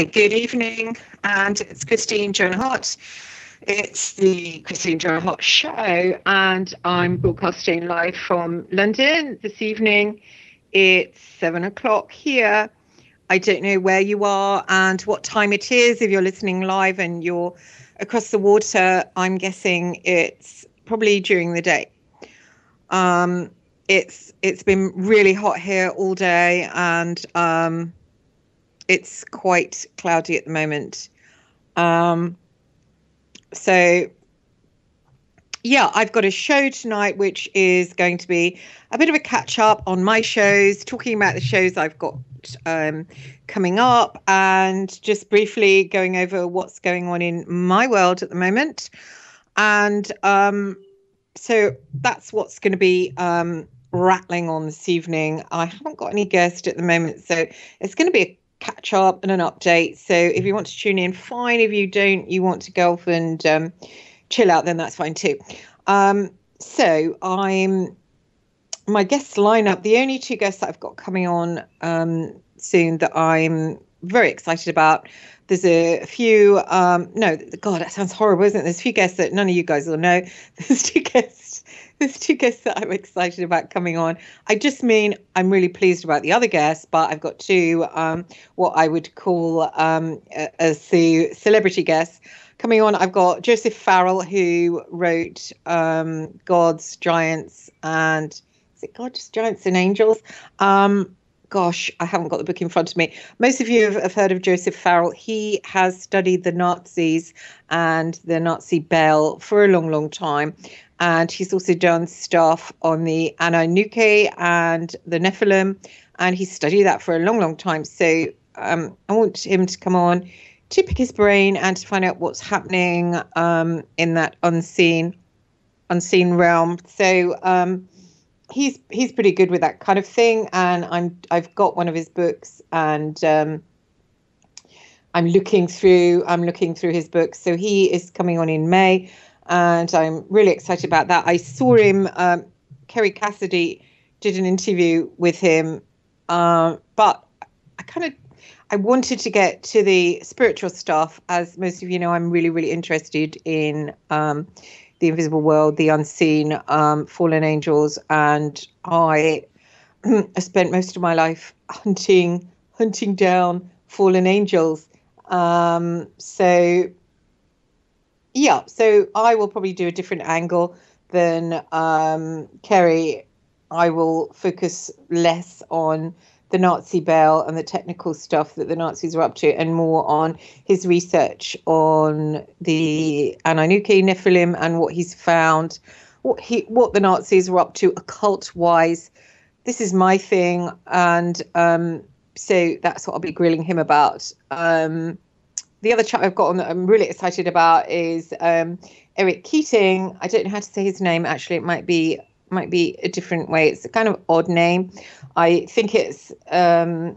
Hi, good evening, and it's Christine Joan Hart. It's the Christine Joan Hart Show, and I'm broadcasting live from London this evening. It's seven o'clock here. I don't know where you are and what time it is. If you're listening live and you're across the water, I'm guessing it's probably during the day. Um, it's it's been really hot here all day, and um, it's quite cloudy at the moment. Um, so yeah, I've got a show tonight, which is going to be a bit of a catch up on my shows, talking about the shows I've got um, coming up, and just briefly going over what's going on in my world at the moment. And um, so that's what's going to be um, rattling on this evening. I haven't got any guest at the moment, so it's going to be a catch up and an update. So if you want to tune in, fine. If you don't, you want to go off and um, chill out, then that's fine too. Um, so I'm my guest lineup. The only two guests that I've got coming on um, soon that I'm very excited about. There's a few. Um, no, God, that sounds horrible, isn't it? There's a few guests that none of you guys will know. There's two guests. There's two guests that I'm excited about coming on. I just mean I'm really pleased about the other guests, but I've got two um, what I would call um, as the celebrity guests coming on. I've got Joseph Farrell, who wrote um, Gods, Giants, and is it Gods, Giants, and Angels? Um, gosh, I haven't got the book in front of me. Most of you have, have, heard of Joseph Farrell. He has studied the Nazis and the Nazi Bell for a long, long time. And he's also done stuff on the Anunnaki and the Nephilim. And he studied that for a long, long time. So um, I want him to come on to pick his brain and to find out what's happening um, in that unseen, unseen realm. So um, he's he's pretty good with that kind of thing, and I'm I've got one of his books, and um, I'm looking through I'm looking through his books. So he is coming on in May, and I'm really excited about that. I saw him. Um, Kerry Cassidy did an interview with him, uh, but I kind of I wanted to get to the spiritual stuff, as most of you know. I'm really really interested in. Um, the invisible world, the unseen, um, fallen angels, and I, I spent most of my life hunting hunting down fallen angels. Um, so yeah, so I will probably do a different angle than um, Kerry. I will focus less on the Nazi Bell and the technical stuff that the Nazis are up to, and more on his research on the Anunnaki Nephilim and what he's found, what he what the Nazis were up to occult wise. This is my thing, and um, so that's what I'll be grilling him about. Um, the other chat I've got on that I'm really excited about is um, Eric Keating. I don't know how to say his name. Actually, it might be might be a different way. It's a kind of odd name. I think it's um,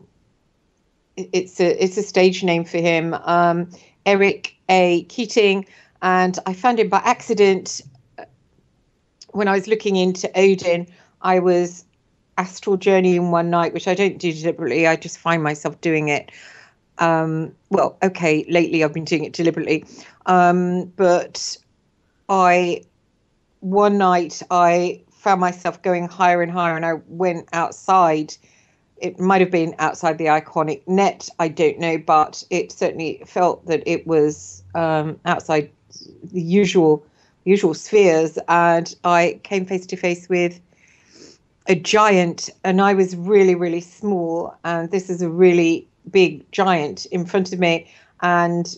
it's a it's a stage name for him, um, Eric A. Keating, and I found him by accident when I was looking into Odin. I was astral journeying one night, which I don't do deliberately. I just find myself doing it. Um, well, okay, lately I've been doing it deliberately, um, but I one night I found myself going higher and higher, and I went outside. It might have been outside the iconic net, I don't know, but it certainly felt that it was um, outside the usual usual spheres, and I came face to face with a giant, and I was really, really small, and this is a really big giant in front of me, and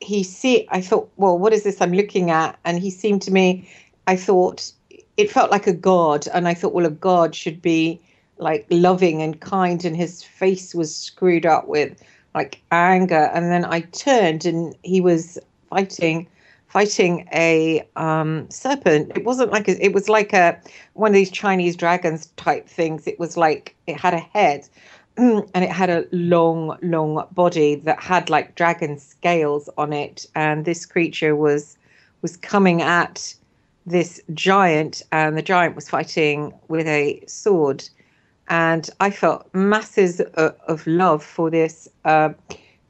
he see I thought, well, what is this I'm looking at? And he seemed to me, I thought it felt like a god and i thought well a god should be like loving and kind and his face was screwed up with like anger. And then i turned and he was fighting fighting a um, serpent. It wasn't like a, it was like a one of these chinese dragons type things. It was like it had a head and it had a long long body that had like dragon scales on it and this creature was was coming at this giant, and the giant was fighting with a sword. And I felt masses of, of love for this uh,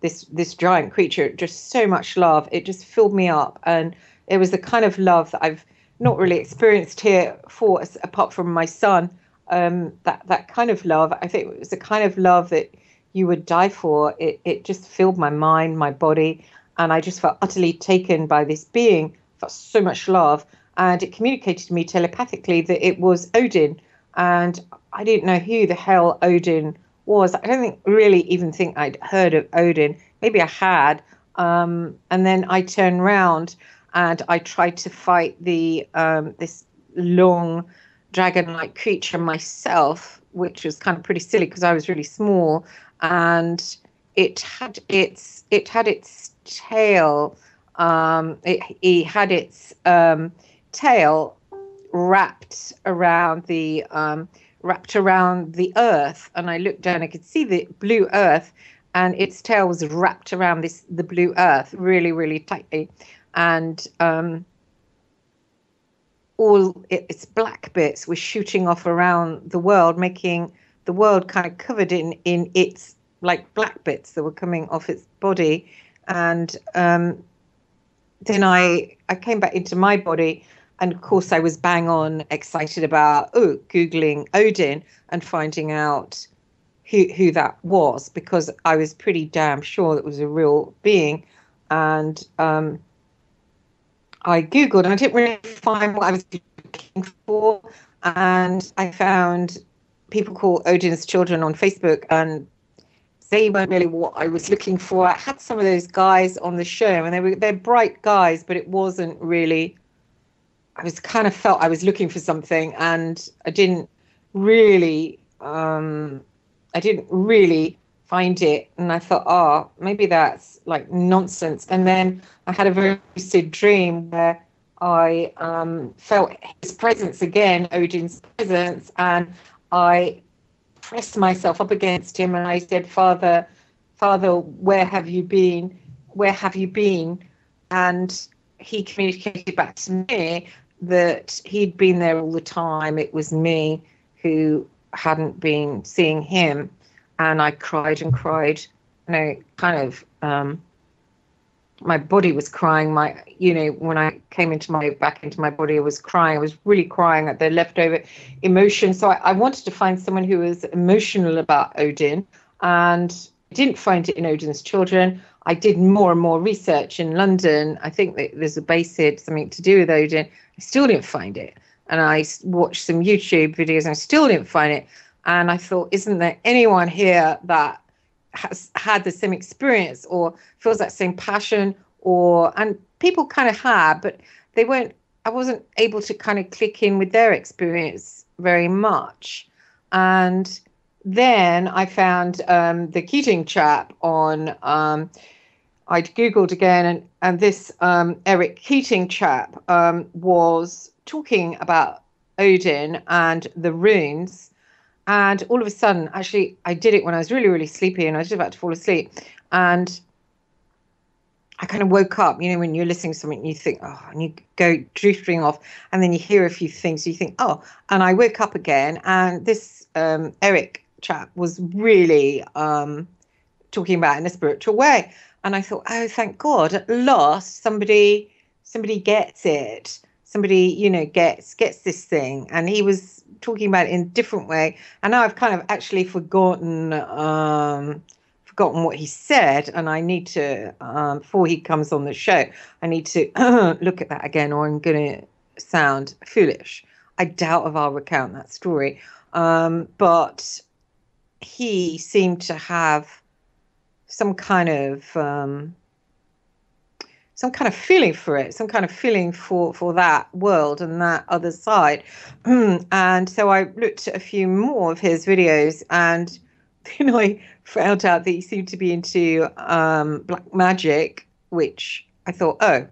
this this giant creature, just so much love. It just filled me up, and it was the kind of love that I've not really experienced here for apart from my son. Um, that that kind of love, I think it was the kind of love that you would die for. It it just filled my mind, my body, and I just felt utterly taken by this being. Felt so much love, and it communicated to me telepathically that it was Odin, and I didn't know who the hell Odin was. I don't think really even think I'd heard of Odin. Maybe I had. Um, and then I turned around and I tried to fight the um, this long dragon-like creature myself, which was kind of pretty silly because I was really small, and it had its it had its tail. Um, it, it had its um, tail wrapped around the um, wrapped around the earth and I looked down I could see the blue earth and its tail was wrapped around this the blue earth really really tightly and um, all its black bits were shooting off around the world making the world kind of covered in in its like black bits that were coming off its body. And um, then I I came back into my body and of course I was bang on excited about oh googling Odin and finding out who who that was because I was pretty damn sure that was a real being. And um, I googled and I didn't really find what I was looking for and I found people call Odin's children on Facebook and they weren't really what I was looking for. I had some of those guys on the show and they were they're bright guys, but it wasn't really I was kind of felt I was looking for something and I didn't really um, I didn't really find it and I thought oh maybe that's like nonsense and then I had a very lucid dream where I um, felt his presence again Odin's presence and I pressed myself up against him and I said father father where have you been where have you been and he communicated back to me that he'd been there all the time. It was me who hadn't been seeing him. And I cried and cried. You know, kind of, um, my body was crying. My, you know, when I came into my back into my body, I was crying. I was really crying at the leftover emotion. So I, I wanted to find someone who was emotional about Odin, and I didn't find it in Odin's children. I did more and more research in London. I think that there's a basic something to do with Odin. I still didn't find it. And I watched some YouTube videos and I still didn't find it. And I thought, isn't there anyone here that has had the same experience or feels that same passion or and people kind of had, but they weren't I wasn't able to kind of click in with their experience very much. And then I found um, the Keating chap on um, I'd Googled again, and, and this um, Eric Keating chap um, was talking about Odin and the runes. And all of a sudden, actually, I did it when I was really, really sleepy and I was just about to fall asleep. And I kind of woke up, you know, when you're listening to something, you think, oh, and you go drifting off, and then you hear a few things, you think, oh, and I woke up again, and this um, Eric chap was really um, talking about in a spiritual way and I thought, oh, thank God, at last somebody somebody gets it. Somebody, you know, gets gets this thing. And he was talking about it in a different way. And now I've kind of actually forgotten um forgotten what he said. And I need to um before he comes on the show, I need to look at that again or I'm gonna sound foolish. I doubt if I'll recount that story. Um, but he seemed to have some kind of um, some kind of feeling for it, some kind of feeling for for that world and that other side. and so I looked at a few more of his videos, and then I found out that he seemed to be into um, black magic, which I thought, oh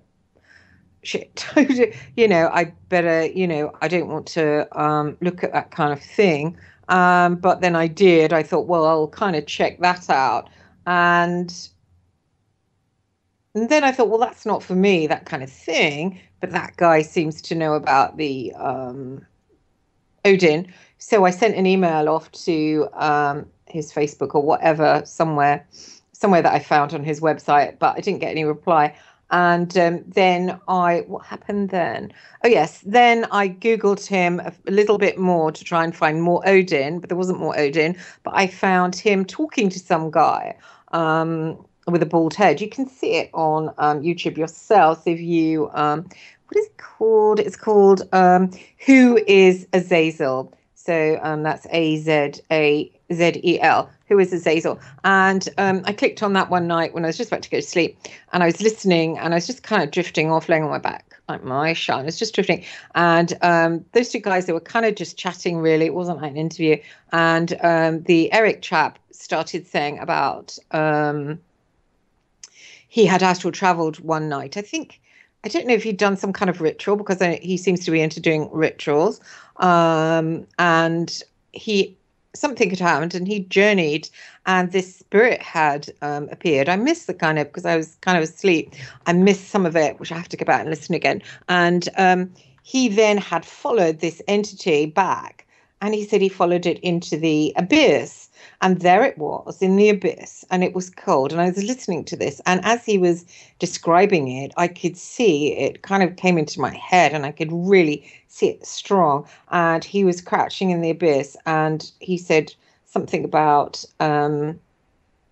shit, you know, I better, you know, I don't want to um, look at that kind of thing. Um, but then I did. I thought, well, I'll kind of check that out. And, and then I thought, well, that's not for me, that kind of thing. But that guy seems to know about the um, Odin. So I sent an email off to um, his Facebook or whatever, somewhere, somewhere that I found on his website, but I didn't get any reply. And um, then I, what happened then? Oh, yes. Then I Googled him a, a, little bit more to try and find more Odin, but there wasn't more Odin. But I found him talking to some guy um, with a bald head. You can see it on um, YouTube yourself if you, um, what is it called? It's called um, Who is Azazel? So um, that's A Z A Z E L who is Azazel. And um, I clicked on that one night when I was just about to go to sleep, and I was listening, and I was just kind of drifting off, laying on my back, like my shine. I was just drifting, and um, those two guys, they were kind of just chatting. Really, it wasn't like an interview. And um, the Eric chap started saying about um, he had astral traveled one night. I think. I don't know if he'd done some kind of ritual because he seems to be into doing rituals. Um, and he something had happened and he journeyed and this spirit had um, appeared. I missed the kind of because I was kind of asleep. I missed some of it, which I have to go back and listen again. And um, he then had followed this entity back and he said he followed it into the abyss and there it was in the abyss, and it was cold. And I was listening to this, and as he was describing it, I could see it kind of came into my head, and I could really see it strong. And he was crouching in the abyss, and he said something about um,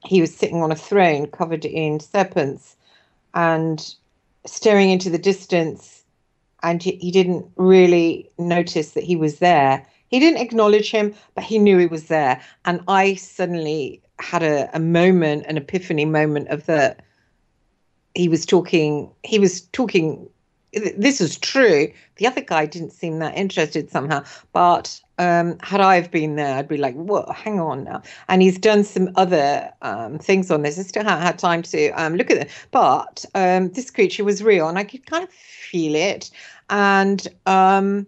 he was sitting on a throne covered in serpents and staring into the distance, and he didn't really notice that he was there he didn't acknowledge him, but he knew he was there. And I suddenly had a, a moment, an epiphany moment of that he was talking, he was talking. This is true. The other guy didn't seem that interested somehow, but um, had I have been there, I'd be like, "Whoa, hang on now." And he's done some other um, things on this. I still haven't had time to um, look at it, but um, this creature was real, and I could kind of feel it. And um,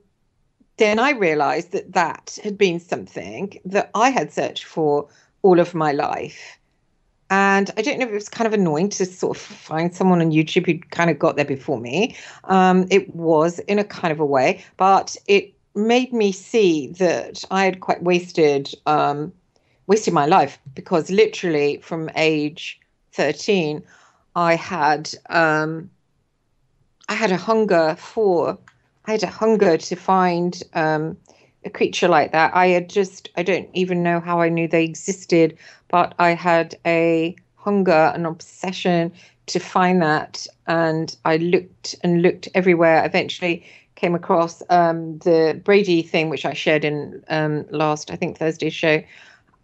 then I realized that that had been something that I had searched for all of my life. And I don't know if it was kind of annoying to sort of find someone on YouTube who kind of got there before me. Um, it was in a kind of a way, but it made me see that I had quite wasted um, wasted my life because literally from age 13, I had um, I had a hunger for I had a hunger to find um, a creature like that. I had just, I don't even know how I knew they existed, but I had a hunger, an obsession to find that. And I looked and looked everywhere. Eventually came across um, the Brady thing, which I shared in um, last, I think, Thursday's show.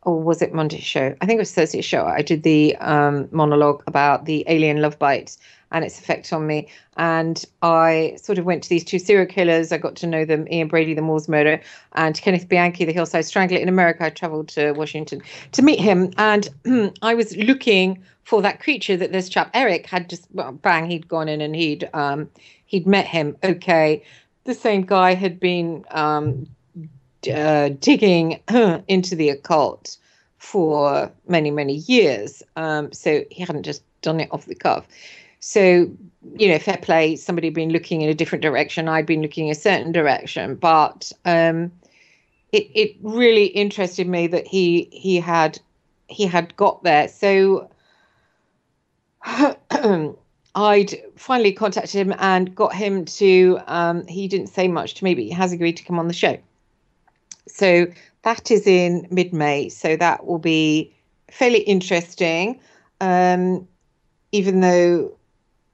Or was it Monday's show? I think it was Thursday's show. I did the um, monologue about the alien love bites and its effect on me. And I sort of went to these two serial killers. I got to know them, Ian Brady, the Moors murder, and Kenneth Bianchi, the Hillside Strangler. In America, I traveled to Washington to meet him. And I was looking for that creature that this chap, Eric, had just, well, bang, he'd gone in and he'd, um, he'd met him. Okay. The same guy had been um, uh, digging into the occult for many, many years. Um, so he hadn't just done it off the cuff. So, you know, fair play, somebody had been looking in a different direction, I'd been looking a certain direction, but um, it it really interested me that he he had he had got there. So I'd finally contacted him and got him to. Um, he didn't say much to me, but he has agreed to come on the show. So that is in mid May. So that will be fairly interesting. Um, even though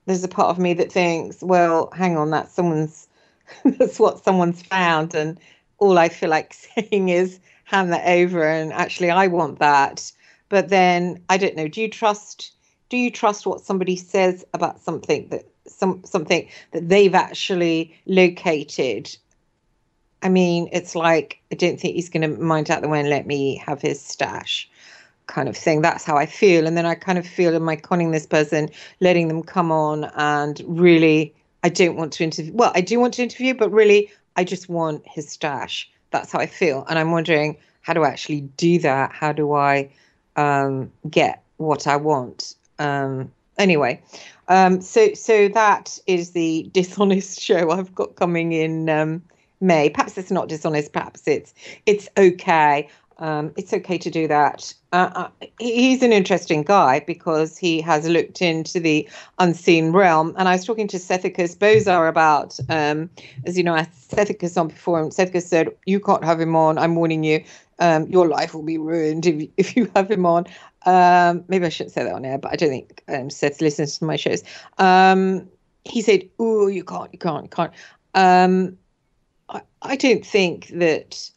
there's a part of me that thinks, well, hang on, that's someone's that's what someone's found, and all I feel like saying is hand that over, and actually I want that. But then I don't know. Do you trust? Do you trust what somebody says about something that some something that they've actually located? I mean, it's like I don't think he's going to mind out the way and let me have his stash kind of thing. That's how I feel. And then I kind of feel, am I conning this person, letting them come on and really, I don't want to interview. Well, I do want to interview, but really, I just want his stash. That's how I feel. And I'm wondering, how do I actually do that? How do I um, get what I want? Um, anyway, um, so so that is the dishonest show I've got coming in um, May. Perhaps it's not dishonest. Perhaps it's it's okay. Um, it's okay to do that. Uh, uh, he's an interesting guy because he has looked into the unseen realm. And I was talking to Sethicus Bozar about, um, as you know, I Sethicus on before, and Sethicus said, You can't have him on. I'm warning you. Um, your life will be ruined if, if you have him on. Um, maybe I shouldn't say that on air, but I don't think um, Seth listens to my shows. Um, he said, Oh, you can't, you can't, you can't. I, I don't think that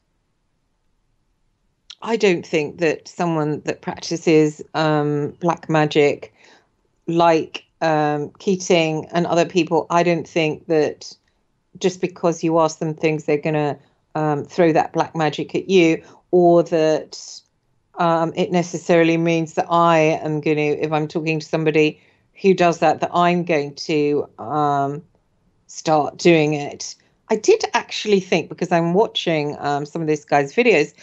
I don't think that someone that practices um, black magic, like um, Keating and other people, I don't think that just because you ask them things, they're going to um, throw that black magic at you, or that um, it necessarily means that I am going to, if I'm talking to somebody who does that, that I'm going to um, start doing it. I did actually think because I'm watching um, some of this guy's videos,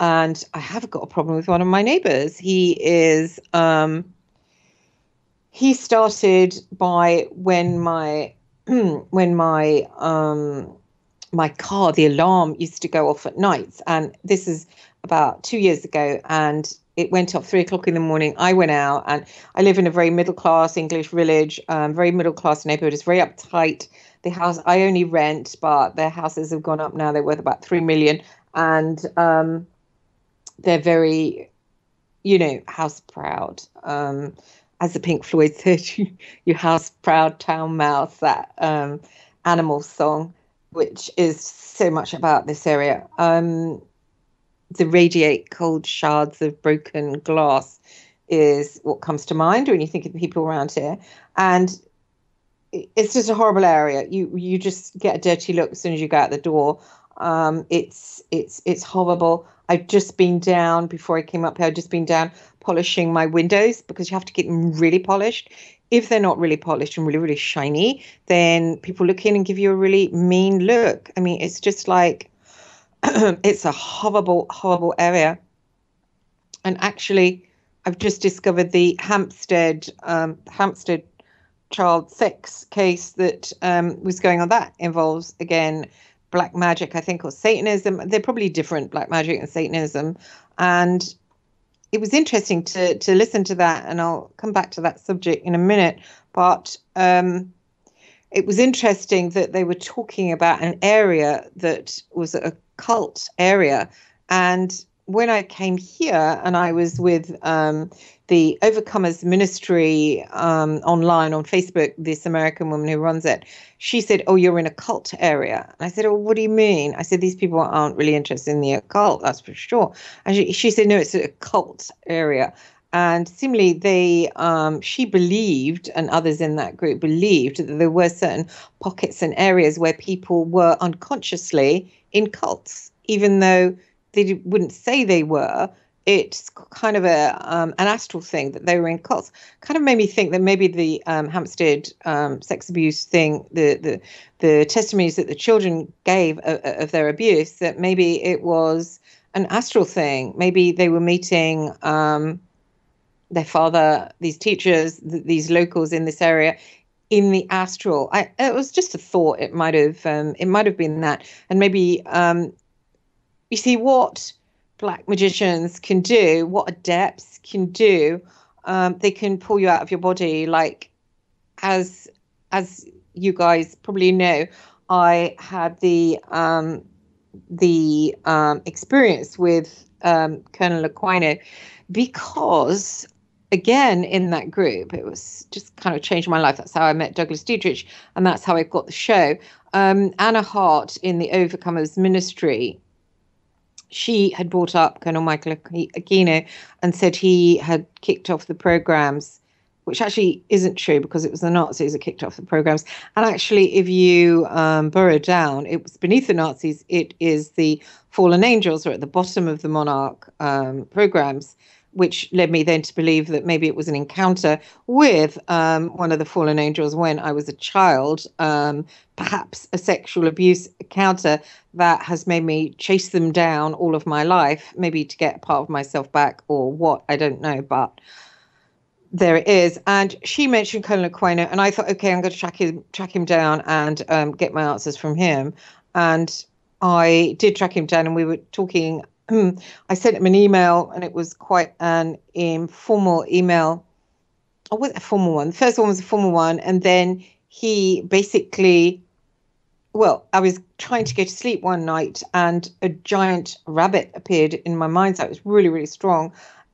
and I have got a problem with one of my neighbors. He is um, he started by when my when my um, my car the alarm used to go off at nights, and this is about two years ago, and it went off three o'clock in the morning. I went out, and I live in a very middle class English village, um, very middle class neighborhood. It's very uptight. The house I only rent, but their houses have gone up now. They're worth about three million, and um, they're very, you know, house proud. Um, as the Pink Floyd said, you, you house proud town mouse, that um, animal song, which is so much about this area. Um, the radiate cold shards of broken glass is what comes to mind when you think of the people around here. And it's just a horrible area. You you just get a dirty look as soon as you go out the door. Um, it's it's it's horrible. I've just been down before I came up here. I've just been down polishing my windows because you have to get them really polished. If they're not really polished and really really shiny, then people look in and give you a really mean look. I mean, it's just like it's a horrible horrible area. And actually, I've just discovered the Hampstead um, Hampstead child sex case that um, was going on. That involves again black magic, I think, or Satanism. They're probably different, black magic and Satanism. And it was interesting to to listen to that, and I'll come back to that subject in a minute. But um, it was interesting that they were talking about an area that was a cult area, and when I came here and I was with um, the Overcomers Ministry um, online on Facebook, this American woman who runs it, she said, Oh, you're in a cult area. And I said, Oh, what do you mean? I said, These people aren't really interested in the occult, that's for sure. And she, she said, No, it's a cult area. And similarly, they um, she believed, and others in that group believed that there were certain pockets and areas where people were unconsciously in cults, even though they wouldn't say they were. It's kind of a um, an astral thing that they were in cults. Kind of made me think that maybe the um, Hampstead um, sex abuse thing, the the the testimonies that the children gave of, of, their abuse, that maybe it was an astral thing. Maybe they were meeting um, their father, these teachers, th- these locals in this area, in the astral. I, it was just a thought. It might have um, it might have been that, and maybe um, you see what black magicians can do, what adepts can do. Um, they can pull you out of your body, like as as you guys probably know. I had the um, the um, experience with um, Colonel Aquino because again in that group it was just kind of changed my life that's how i met douglas dietrich and that's how i got the show um, anna hart in the overcomers ministry she had brought up Colonel Michael Aquino and said he had kicked off the programs, which actually isn't true because it was the Nazis that kicked off the programs. And actually, if you um, burrow down, it was beneath the Nazis. It is the fallen angels are at the bottom of the monarch um, programs which led me then to believe that maybe it was an encounter with um, one of the fallen angels when I was a child, um, perhaps a sexual abuse encounter that has made me chase them down all of my life, maybe to get part of myself back or what, I don't know, but there it is. And she mentioned Colonel Aquino, and I thought, okay, I'm going to track him, track him down and um, get my answers from him. And I did track him down, and we were talking Hmm. I sent him an email, and it was quite an informal email. Oh, was a formal one? The first one was a formal one, and then he basically, well, I was trying to go to sleep one night, and a giant rabbit appeared in my mind's eye. It was really, really strong,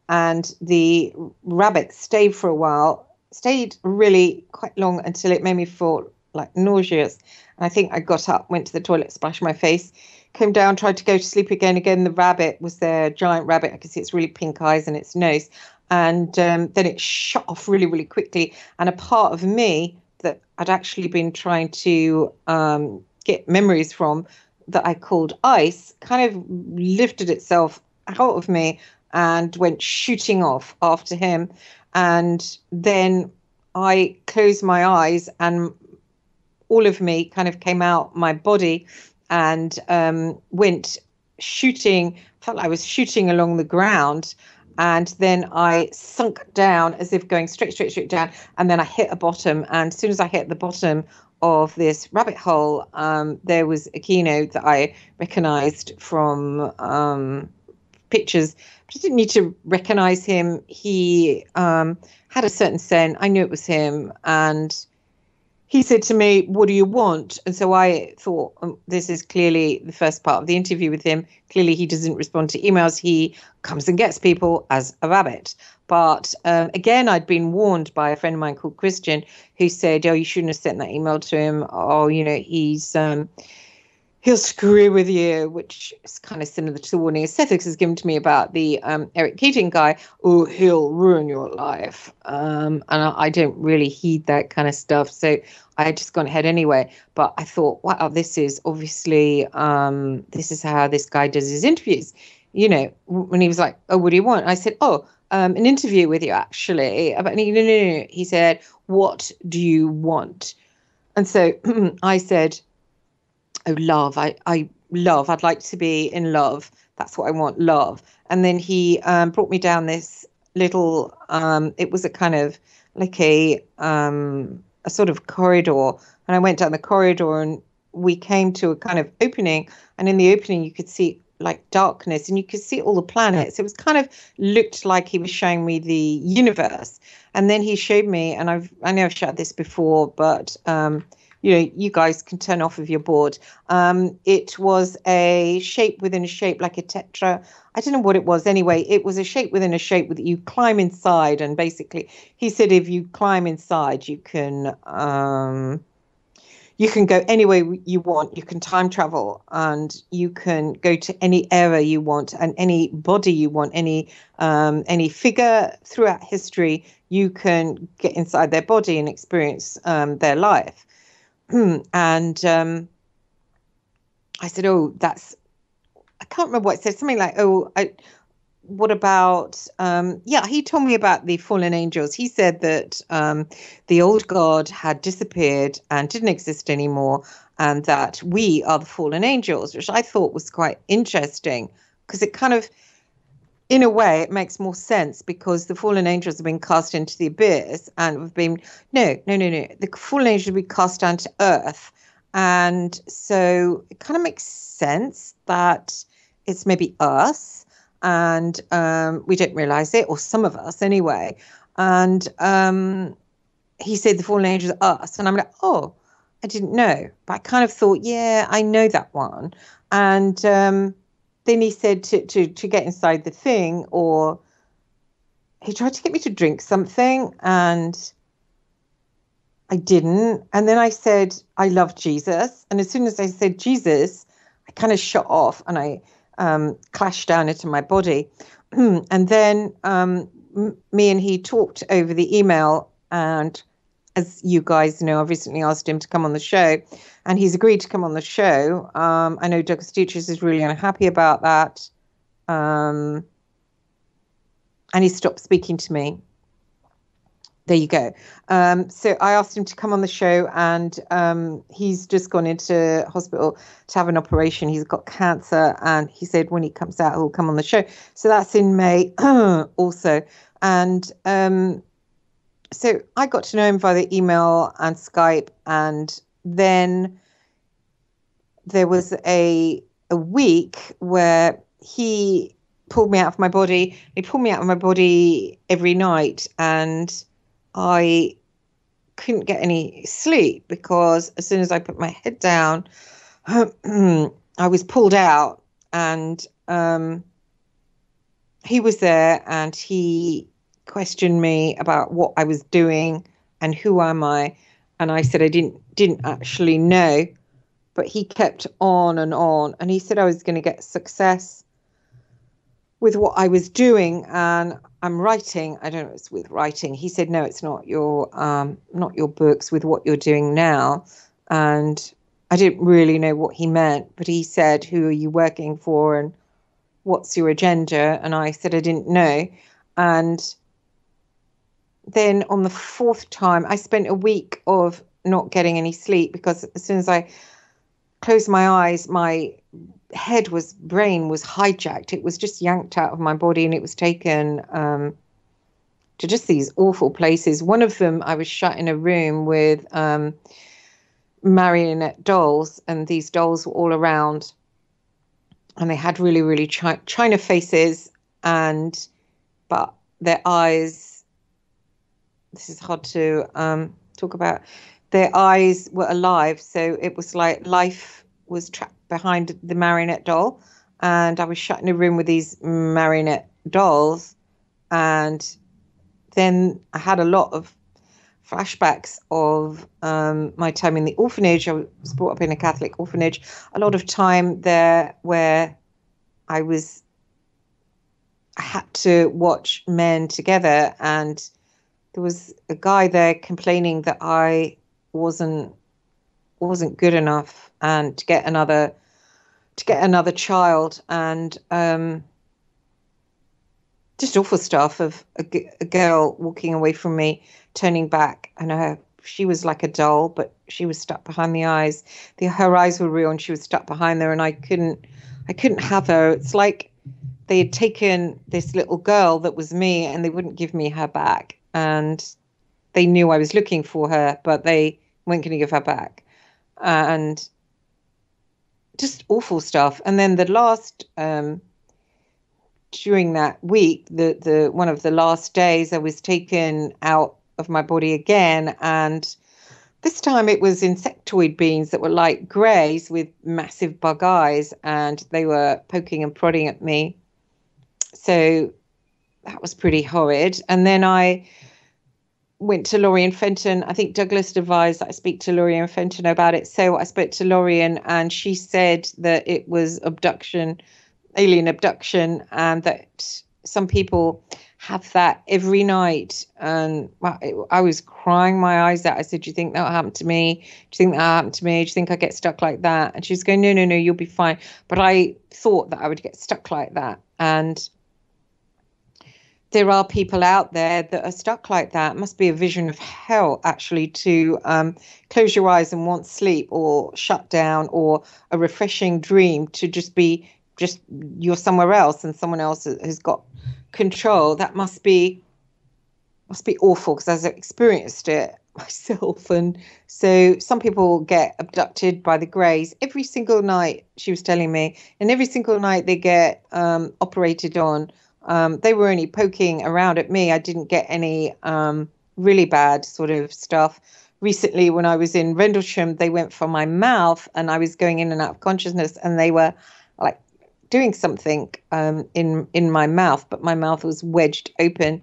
and the rabbit stayed for a while, stayed really quite long until it made me feel like nauseous. And I think I got up, went to the toilet, splashed my face, came down, tried to go to sleep again. Again, the rabbit was there, giant rabbit. I could see its really pink eyes and its nose. And um, then it shot off really, really quickly. And a part of me that I'd actually been trying to um, get memories from that I called ice kind of lifted itself out of me and went shooting off after him. And then I closed my eyes and all of me kind of came out my body and um, went shooting, felt like I was shooting along the ground. And then I sunk down as if going straight, straight, straight down. And then I hit a bottom. And as soon as I hit the bottom of this rabbit hole, um, there was Aquino that I recognized from um, pictures. But I didn't need to recognize him. He um, had a certain scent. I knew it was him. And he said to me, What do you want? And so I thought, um, This is clearly the first part of the interview with him. Clearly, he doesn't respond to emails. He comes and gets people as a rabbit. But um, again, I'd been warned by a friend of mine called Christian who said, Oh, you shouldn't have sent that email to him. Oh, you know, he's. Um, he'll screw with you, which is kind of similar to the warning Sethicus has given to me about the um, Eric Keating guy. Oh, he'll ruin your life. Um, and I, I, don't really heed that kind of stuff. So I had just gone ahead anyway. But I thought, wow, this is obviously, um, this is how this guy does his interviews. You know, when he was like, oh, what do you want? I said, oh, um, an interview with you, actually. But no, no, no, no. He said, what do you want? And so I said, oh love i i love i'd like to be in love. That's what i want love. And then he um, brought me down this little um, it was a kind of like a um, a sort of corridor. And i went down the corridor and we came to a kind of opening. And in the opening you could see like darkness and you could see all the planets. It was kind of looked like he was showing me the universe. And then he showed me and i've i know i've shared this before but um you know you guys can turn off of your board. Um, it was a shape within a shape like a tetra. I don't know what it was. Anyway it was a shape within a shape that you climb inside and basically he said if you climb inside you can um, you can go anywhere you want. You can time travel and you can go to any era you want and any body you want any um, any figure throughout history you can get inside their body and experience um, their life and um, I said, "Oh, that's." I can't remember what it said. Something like, "Oh, I, what about?" Um, yeah, he told me about the fallen angels. He said that um, the old god had disappeared and didn't exist anymore, and that we are the fallen angels, which I thought was quite interesting because it kind of in a way, it makes more sense because the fallen angels have been cast into the abyss and we've been no, no, no, no. The fallen angels have been cast down to earth, and so it kind of makes sense that it's maybe us, and um, we don't realize it, or some of us anyway. And um, he said the fallen angels are us, and I'm like, oh, I didn't know, but I kind of thought, yeah, I know that one, and. Um, then he said to, to, to get inside the thing, or he tried to get me to drink something, and I didn't. And then I said, I love Jesus. And as soon as I said Jesus, I kind of shut off and I um, clashed down into my body. and then um, me and he talked over the email. And as you guys know, I've recently asked him to come on the show and he's agreed to come on the show. Um, I know Douglas Dietrich is really unhappy about that. Um, and he stopped speaking to me. There you go. Um, so I asked him to come on the show, and um, he's just gone into hospital to have an operation. He's got cancer, and he said when he comes out, he'll come on the show. So that's in May also. And um, so I got to know him via the email and Skype, and then there was a a week where he pulled me out of my body. He pulled me out of my body every night, and I couldn't get any sleep because as soon as I put my head down, I was pulled out, and um, he was there, and he questioned me about what I was doing and who am I, and I said I didn't didn't actually know, but he kept on and on, and he said I was going to get success with what I was doing, and I'm writing. I don't know. It's with writing. He said, "No, it's not your um, not your books. With what you're doing now," and I didn't really know what he meant. But he said, "Who are you working for?" and "What's your agenda?" And I said, "I didn't know." And then on the fourth time, I spent a week of not getting any sleep because as soon as I closed my eyes, my head was brain was hijacked. It was just yanked out of my body and it was taken um, to just these awful places. One of them, I was shut in a room with um, marionette dolls, and these dolls were all around, and they had really, really chi- china faces, and but their eyes. This is hard to um, talk about. Their eyes were alive, so it was like life was trapped behind the marionette doll, and I was shut in a room with these marionette dolls, and then I had a lot of flashbacks of um, my time in the orphanage. I was brought up in a Catholic orphanage. A lot of time there where I was, I had to watch men together, and there was a guy there complaining that I wasn't wasn't good enough and to get another to get another child and um, just awful stuff of a, girl walking away from me turning back and her she was like a doll but she was stuck behind the eyes. The her eyes were real and she was stuck behind there and i couldn't i couldn't have her. It's like they had taken this little girl that was me and they wouldn't give me her back and they knew i was looking for her but they weren't going to give her back and just awful stuff. And then the last um, during that week, the the one of the last days, I was taken out of my body again, and this time it was insectoid beings that were like greys with massive bug eyes, and they were poking and prodding at me. So that was pretty horrid. And then I went to Lorien Fenton. I think Douglas advised that I speak to Lorien Fenton about it. So I spoke to Lorien, and she said that it was abduction, alien abduction, and that some people have that every night. And I was crying my eyes out. I said, Do you think that happened to me? Do you think that happened to me? Do you think I get stuck like that? And she's going, No, no, no, you'll be fine. But I thought that I would get stuck like that. And there are people out there that are stuck like that. It must be a vision of hell, actually, to um, close your eyes and want sleep or shut down or a refreshing dream to just be just you're somewhere else and someone else has got control. That must be must be awful because I've experienced it myself. And so some people get abducted by the Greys every single night. She was telling me, and every single night they get um, operated on um, they were only poking around at me. I didn't get any um, really bad sort of stuff. Recently, when I was in Rendlesham, they went for my mouth and I was going in and out of consciousness, and they were like doing something um, in in my mouth, but my mouth was wedged open.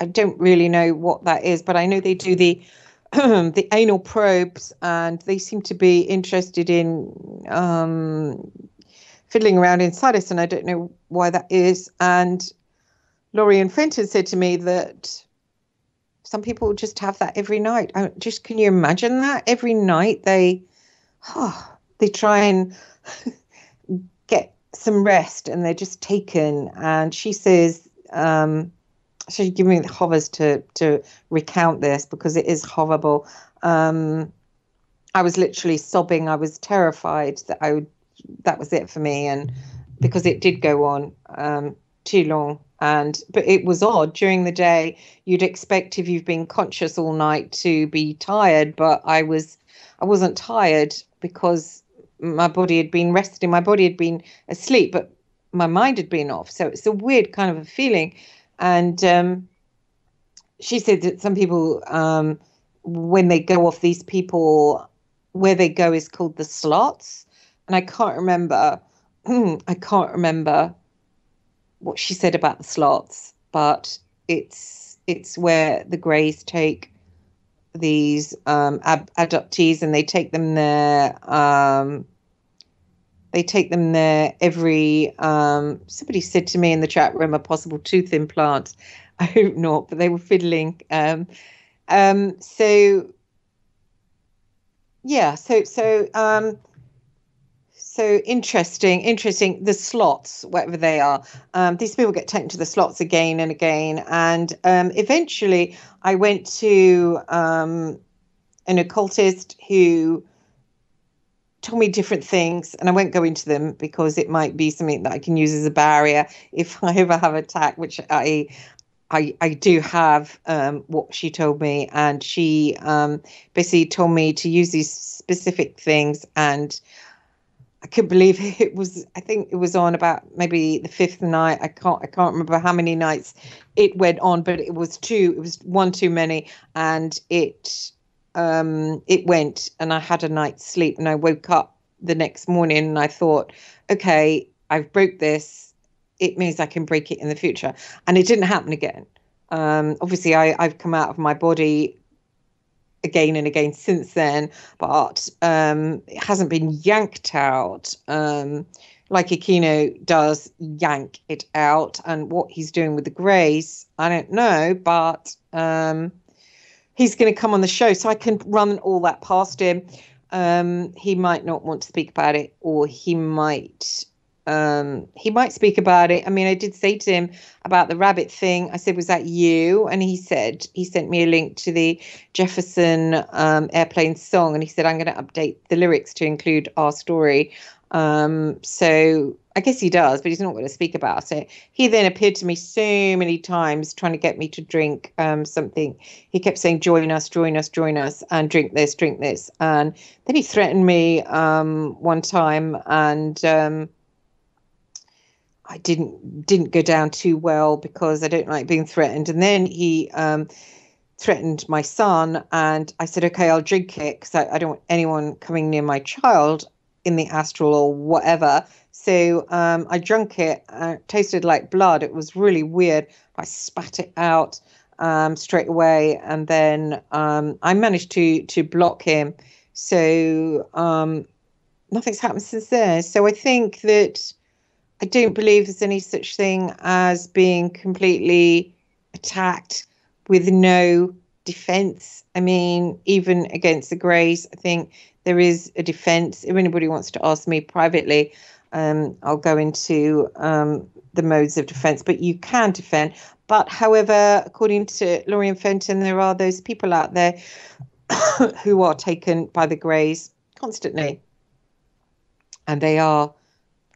I don't really know what that is, but I know they do the the anal probes, and they seem to be interested in um, fiddling around inside us, and I don't know why that is. And Lorien Fenton said to me that some people just have that every night. I, just can you imagine that every night they, oh, they try and get some rest, and they're just taken. And she says. Um, she gave me the hovers to to recount this because it is horrible. Um, I was literally sobbing. I was terrified that I would that was it for me. And because it did go on um, too long. And but it was odd during the day. You'd expect if you've been conscious all night to be tired, but I was I wasn't tired because my body had been resting. My body had been asleep, but my mind had been off. So it's a weird kind of a feeling. And um, she said that some people, um, when they go off, these people, where they go is called the slots. And I can't remember, I can't remember what she said about the slots, but it's it's where the Greys take these um, ab- adoptees and they take them there. Um, they take them there every. Um, somebody said to me in the chat room a possible tooth implant. I hope not, but they were fiddling. Um, um, so yeah, so so um, so interesting, interesting. The slots, whatever they are, um, these people get taken to the slots again and again. And um, eventually, I went to um, an occultist who told me different things, and I won't go into them because it might be something that I can use as a barrier if I ever have a attack, which I I, I do have um, what she told me, and she um, basically told me to use these specific things, and I couldn't believe it was. I think it was on about maybe the fifth night. I can't. I can't remember how many nights it went on, but it was two. It was one too many, and it um, it went. And I had a night's sleep, and I woke up the next morning, and I thought, okay, I've broke this. It means I can break it in the future, and it didn't happen again. Um, obviously, I, I've come out of my body again and again since then, but um, it hasn't been yanked out um, like Aquino does yank it out. And what he's doing with the Greys, I don't know, but um, he's going to come on the show, so I can run all that past him. Um, he might not want to speak about it, or he might um, he might speak about it. I mean, I did say to him about the rabbit thing. I said, "Was that you?" And he said he sent me a link to the Jefferson um, airplane song, and he said, "I'm going to update the lyrics to include our story." Um, so I guess he does, but he's not going to speak about it. He then appeared to me so many times trying to get me to drink um, something. He kept saying, "Join us, join us, join us, and drink this, drink this." And then he threatened me um, one time, and um, I didn't didn't go down too well because I don't like being threatened. And then he um, threatened my son, and I said, "Okay, I'll drink it because I, I, don't want anyone coming near my child in the astral or whatever." So um, I drank it. Uh, it tasted like blood. It was really weird. I spat it out um, straight away, and then um, I managed to to block him. So um, nothing's happened since then. So I think that I don't believe there's any such thing as being completely attacked with no defense. I mean, even against the Greys, I think there is a defense. If anybody wants to ask me privately, um, I'll go into um, the modes of defense, but you can defend. But however, according to Lorien Fenton, there are those people out there who are taken by the Greys constantly. And they are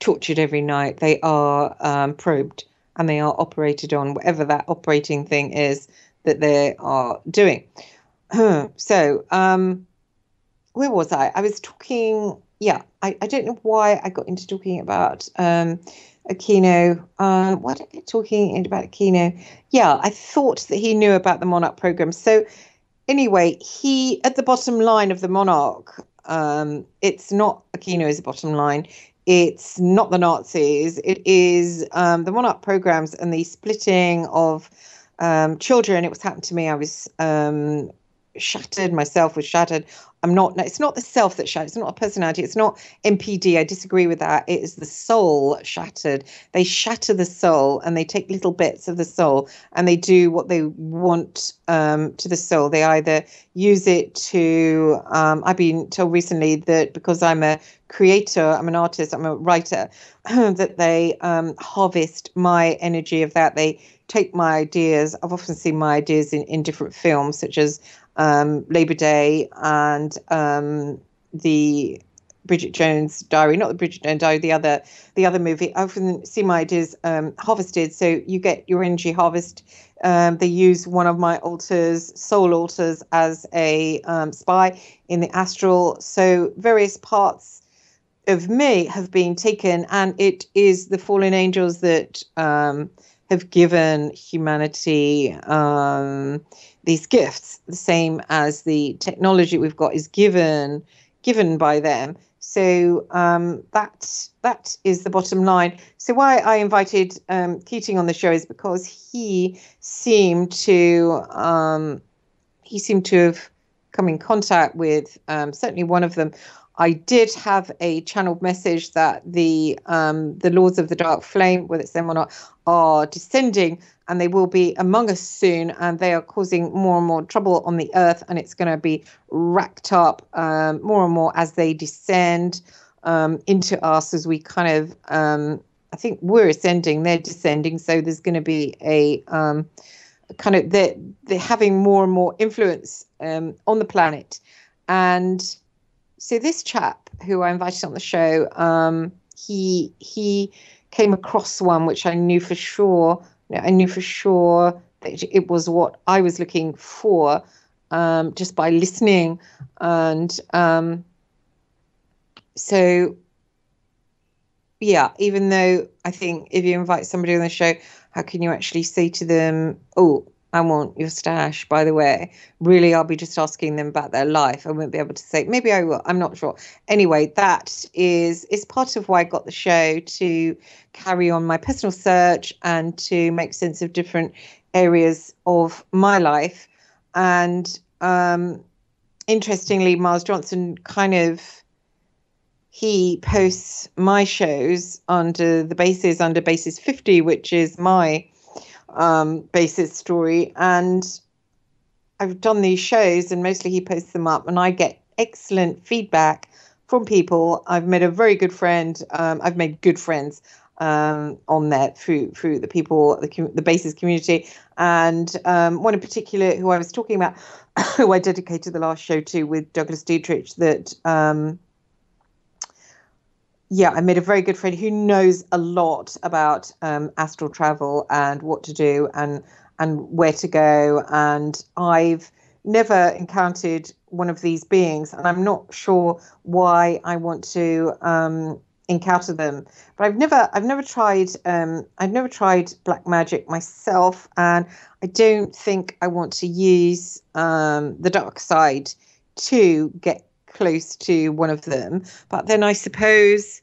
tortured every night. They are um, probed and they are operated on, whatever that operating thing is that they are doing. so, um, where was I? I was talking. Yeah, I, I don't know why I got into talking about um, Aquino. Uh, what talking about Aquino? Yeah, I thought that he knew about the Monarch program. So, anyway, he at the bottom line of the Monarch. Um, it's not Aquino is the bottom line. It's not the Nazis. It is um, the Monarch programs and the splitting of um, children. It was happened to me. I was um, shattered. Myself was shattered. I'm not. It's not the self that shattered. It's not a personality. It's not MPD. I disagree with that. It is the soul shattered. They shatter the soul and they take little bits of the soul and they do what they want um, to the soul. They either use it to. Um, I've been told recently that because I'm a creator, I'm an artist, I'm a writer, that they um, harvest my energy of that. They take my ideas. I've often seen my ideas in, in different films, such as um, Labor Day and um, the Bridget Jones Diary, not the Bridget Jones Diary, the other the other movie. I often see my ideas um, harvested, so you get your energy harvest. Um, they use one of my alters, soul alters, as a um, spy in the astral. So various parts of me have been taken, and it is the fallen angels that um, have given humanity um, these gifts, the same as the technology we've got is given given by them. So um, that that is the bottom line. So why I invited um, Keating on the show is because he seemed to um, he seemed to have come in contact with um, certainly one of them. I did have a channeled message that the um, the lords of the dark flame, whether it's them or not, are descending and they will be among us soon and they are causing more and more trouble on the earth and it's going to be racked up um, more and more as they descend um, into us as we kind of um, i think we're ascending they're descending. So there's going to be a um, kind of they're, they're having more and more influence um, on the planet. And so this chap who i invited on the show um, he he came across one which I knew for sure. I knew for sure that it was what I was looking for um, just by listening. And um, so, yeah, even though I think if you invite somebody on the show, how can you actually say to them, oh, I want your stash, by the way. Really, I'll be just asking them about their life. I won't be able to say, maybe I will. I'm not sure. Anyway, that is is part of why I got the show to carry on my personal search and to make sense of different areas of my life. And um, interestingly, Miles Johnston kind of he posts my shows under the basis under basis 50, which is my um, basis story. And I've done these shows, and mostly he posts them up, and I get excellent feedback from people. I've made a very good friend. Um, I've made good friends um, on there through through the people, the the basis community, and um, one in particular who I was talking about, who I dedicated the last show to with Douglas Dietrich. That um, yeah, I made a very good friend who knows a lot about um, astral travel and what to do and and where to go. And I've never encountered one of these beings, and I'm not sure why I want to um, encounter them. But I've never I've never tried um, I've never tried black magic myself, and I don't think I want to use um, the dark side to get close to one of them. But then I suppose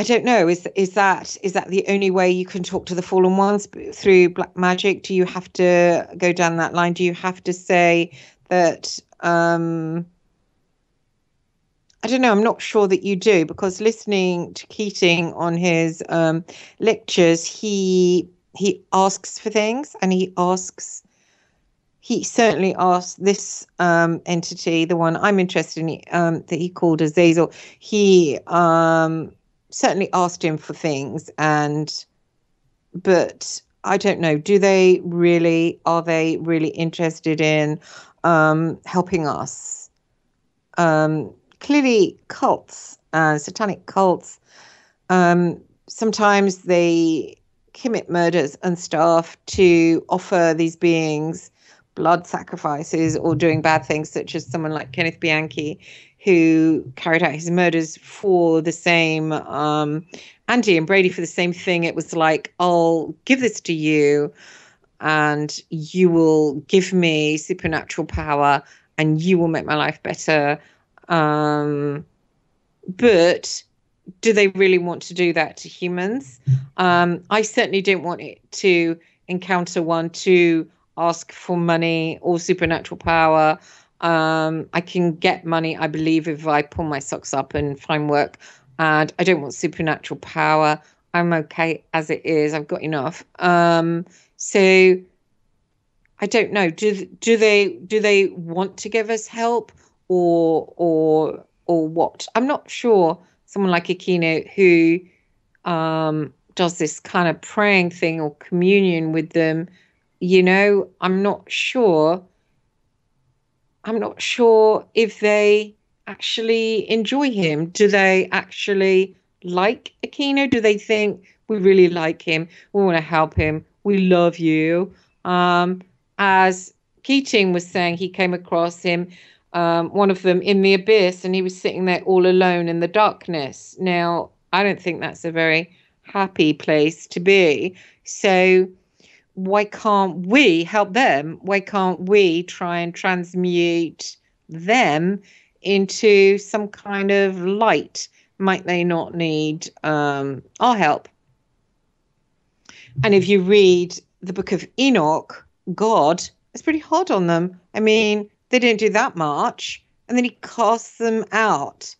I don't know. Is is that is that the only way you can talk to the fallen ones through black magic? Do you have to go down that line? Do you have to say that? Um, I don't know. I'm not sure that you do because listening to Keating on his um, lectures, he he asks for things and he asks he certainly asked this um, entity, the one I'm interested in, um, that he called Azazel. He um, certainly asked him for things, and but I don't know. Do they really? Are they really interested in um, helping us? Um, clearly, cults, uh, satanic cults. Um, sometimes they commit murders and stuff to offer these beings blood sacrifices or doing bad things, such as someone like Kenneth Bianchi, who carried out his murders for the same um, Hindley and Brady for the same thing. It was like, I'll give this to you, and you will give me supernatural power, and you will make my life better. Um, but do they really want to do that to humans? Um, I certainly don't want it to encounter one to ask for money or supernatural power. Um, I can get money, I believe, if I pull my socks up and find work. And I don't want supernatural power. I'm okay as it is. I've got enough. Um, so I don't know. Do do they do they want to give us help or or or what? I'm not sure. Someone like Aquino who um, does this kind of praying thing or communion with them you know, I'm not sure. I'm not sure if they actually enjoy him. Do they actually like Aquino? Do they think we really like him? We want to help him. We love you. Um, as Keating was saying, he came across him um, one of them in the abyss, and he was sitting there all alone in the darkness. Now, I don't think that's a very happy place to be. So, why can't we help them? Why can't we try and transmute them into some kind of light? Might they not need um, our help? And if you read the book of Enoch, God is pretty hard on them. I mean, they didn't do that much. And then he casts them out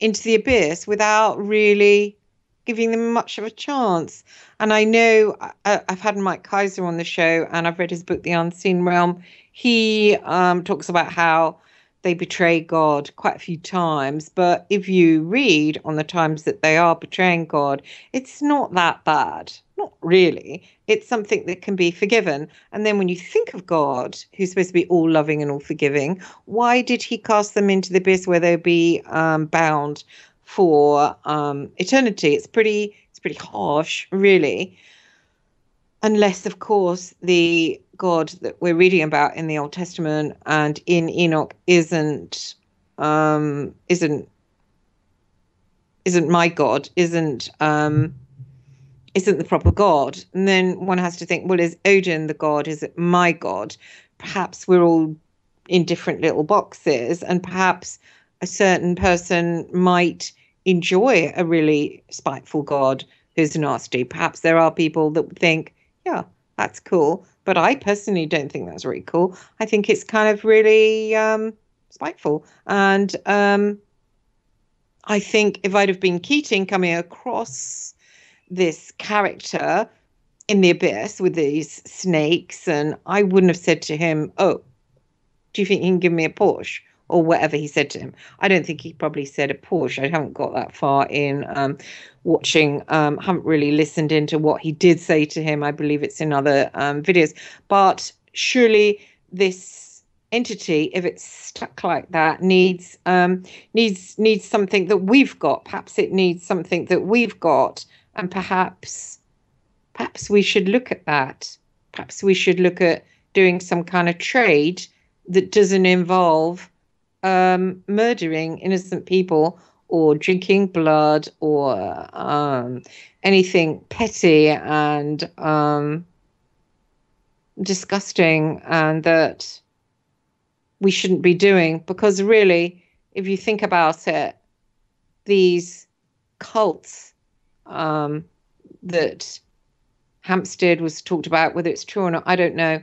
into the abyss without really giving them much of a chance. And I know I, have had Mike Heiser on the show and I've read his book, The Unseen Realm. He um, talks about how they betray God quite a few times. But if you read on the times that they are betraying God, it's not that bad. Not really. It's something that can be forgiven. And then when you think of God, who's supposed to be all loving and all forgiving, why did he cast them into the abyss where they'll be um, bound for um, eternity? It's pretty. It's pretty harsh, really. Unless, of course, the God that we're reading about in the Old Testament and in Enoch isn't um, isn't isn't my God, isn't um, isn't the proper God. And then one has to think, well, is Odin the God? Is it my God? Perhaps we're all in different little boxes, and perhaps a certain person might enjoy a really spiteful God who's nasty. Perhaps there are people that think, yeah, that's cool. But I personally don't think that's really cool. I think it's kind of really um, spiteful. And um, I think if I'd have been Keating coming across this character in the abyss with these snakes, and I wouldn't have said to him, "Oh, do you think you can give me a Porsche?" Or whatever he said to him. I don't think he probably said a Porsche. I haven't got that far in um, watching. Um, haven't really listened into what he did say to him. I believe it's in other um, videos. But surely this entity, if it's stuck like that, needs um, needs needs something that we've got. Perhaps it needs something that we've got and perhaps perhaps we should look at that perhaps we should look at doing some kind of trade that doesn't involve um, murdering innocent people or drinking blood or um, anything petty and um, disgusting and that we shouldn't be doing because really if you think about it these cults um, that Hampstead was talked about, whether it's true or not, I don't know.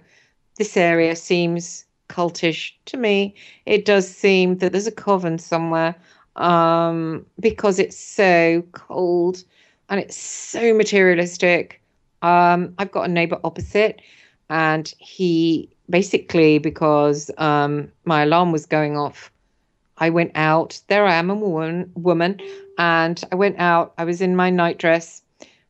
This area seems cultish to me. It does seem that there's a coven somewhere um, because it's so cold and it's so materialistic. Um, I've got a neighbor opposite, and he basically, because um, my alarm was going off, I went out. There I am, a woman, woman, and I went out. I was in my nightdress,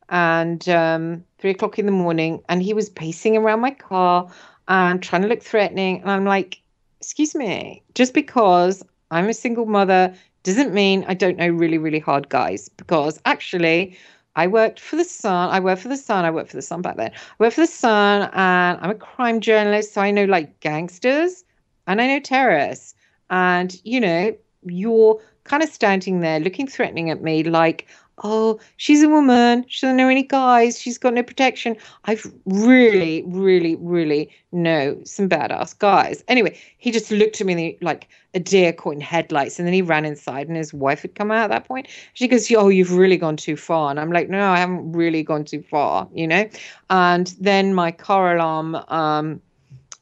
and um, three o'clock in the morning, and he was pacing around my car and trying to look threatening. And I'm like, "Excuse me, just because I'm a single mother doesn't mean I don't know really, really hard guys. Because actually, I worked for the Sun. I worked for the Sun. I worked for the Sun back then. I worked for the Sun, and I'm a crime journalist, so I know like gangsters and I know terrorists. And you know, you're kind of standing there looking threatening at me like, oh, she's a woman. She doesn't know any guys. She's got no protection. I've really, really, really know some badass guys. Anyway, he just looked at me like a deer caught in headlights. And then he ran inside and his wife had come out at that point. She goes, oh, you've really gone too far. And I'm like, no, I haven't really gone too far, you know? And then my car alarm, um,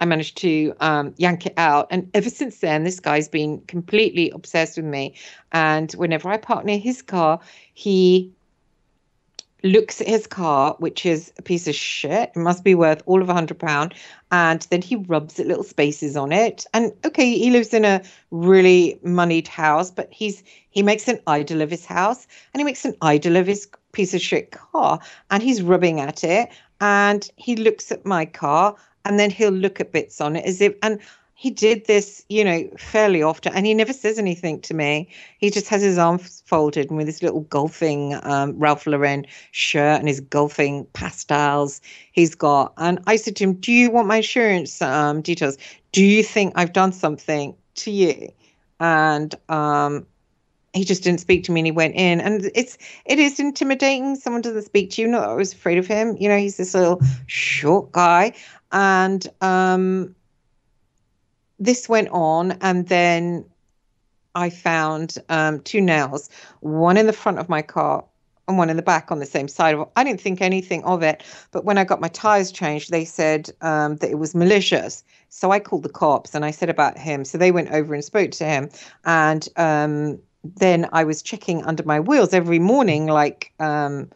I managed to um, yank it out. And ever since then, this guy's been completely obsessed with me. And whenever I park near his car, he looks at his car, which is a piece of shit. It must be worth all of a hundred pound. And then he rubs at little spaces on it. And okay, he lives in a really moneyed house, but he's he makes an idol of his house and he makes an idol of his piece of shit car. And he's rubbing at it. And he looks at my car and then he'll look at bits on it as if and he did this, you know, fairly often, and he never says anything to me. He just has his arms folded and with his little golfing um, Ralph Lauren shirt and his golfing pastels he's got. And I said to him, "Do you want my insurance um, details? Do you think I've done something to you. And um, he just didn't speak to me and he went in and it's it is intimidating someone doesn't speak to you not i was afraid of him you know he's this little short guy and um this went on and then i found um two nails one in the front of my car and one in the back on the same side. I didn't think anything of it, but when I got my tires changed, they said um, that it was malicious. So I called the cops and I said about him. So they went over and spoke to him, and um, then I was checking under my wheels every morning, like um,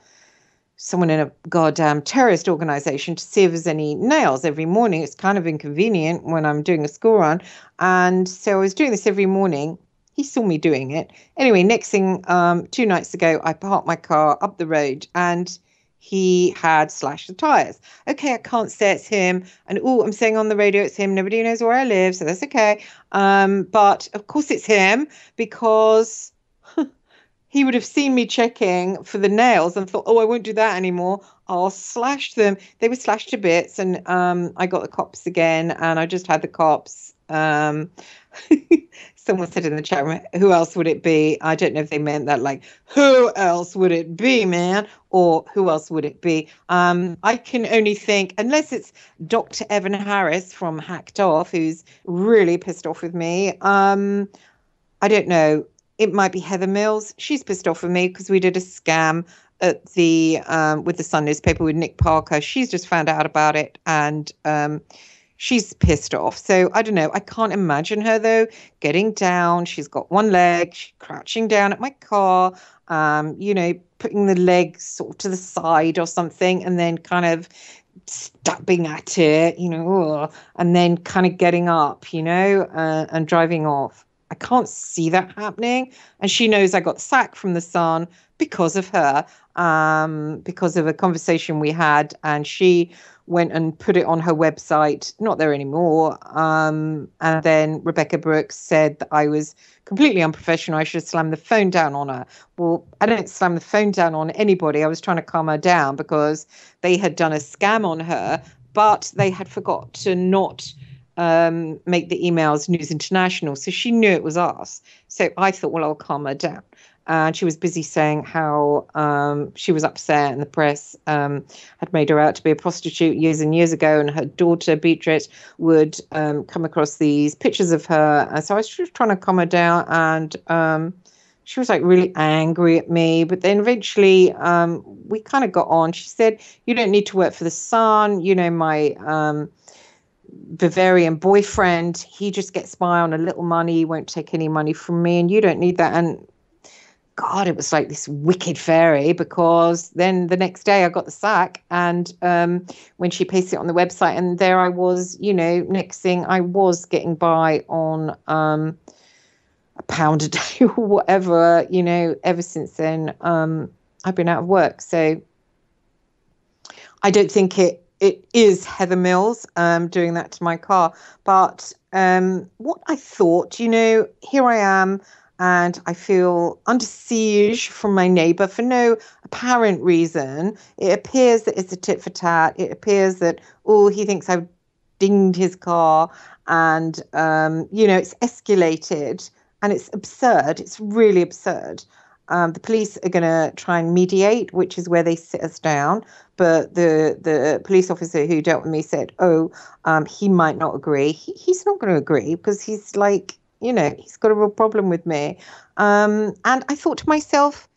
someone in a goddamn terrorist organization, to see if there's any nails every morning. It's kind of inconvenient when I'm doing a school run. And so I was doing this every morning. He saw me doing it. Anyway, next thing, um, two nights ago, I parked my car up the road and he had slashed the tires. Okay, I can't say it's him. And oh, I'm saying on the radio it's him. Nobody knows where I live, so that's okay. Um, but of course it's him because he would have seen me checking for the nails and thought, oh, I won't do that anymore. I'll slash them. They were slashed to bits, and um, I got the cops again, and I just had the cops. Um, someone said in the chat room, who else would it be? I don't know if they meant that, like, who else would it be, man? Or who else would it be? Um, I can only think, unless it's Dr. Evan Harris from Hacked Off, who's really pissed off with me. Um, I don't know. It might be Heather Mills. She's pissed off with me because we did a scam at the um, with the Sun newspaper with Nick Parker. She's just found out about it and um, she's pissed off. So I don't know. I can't imagine her though getting down. She's got one leg, she's crouching down at my car, um, you know, putting the legs sort of to the side or something, and then kind of stabbing at it, you know, and then kind of getting up, you know, uh, and driving off. I can't see that happening. And she knows I got sacked from the Sun because of her, um, because of a conversation we had, and she went and put it on her website, not there anymore. Um, and then Rebekah Brooks said that I was completely unprofessional. I should have slammed the phone down on her. Well, I didn't slam the phone down on anybody. I was trying to calm her down because they had done a scam on her, but they had forgot to not um, make the emails News International. So she knew it was us. So I thought, well, I'll calm her down and she was busy saying how um, she was upset and the press um, had made her out to be a prostitute years and years ago, and her daughter Beatrice would um, come across these pictures of her. And so I was just trying to calm her down, and um, she was like really angry at me. But then eventually um, we kind of got on. She said, "You don't need to work for the Sun. You know my." Bavarian boyfriend, he just gets by on a little money, he won't take any money from me, and you don't need that. And God, it was like this wicked fairy because then the next day I got the sack. And um, when she pasted it on the website, and there I was, you know, next thing I was getting by on um, a pound a day or whatever, you know, ever since then, um, I've been out of work. So I don't think it it is Heather Mills um, doing that to my car. But um, what I thought, you know, here I am and I feel under siege from my neighbor for no apparent reason. It appears that it's a tit for tat. It appears that, oh, he thinks I've dinged his car, and, um, you know, it's escalated and it's absurd. It's really absurd. Um, the police are going to try and mediate, which is where they sit us down. But the the police officer who dealt with me said, "Oh, um, he might not agree. He, he's not going to agree because he's like you know, he's got a real problem with me. Um, and I thought to myself,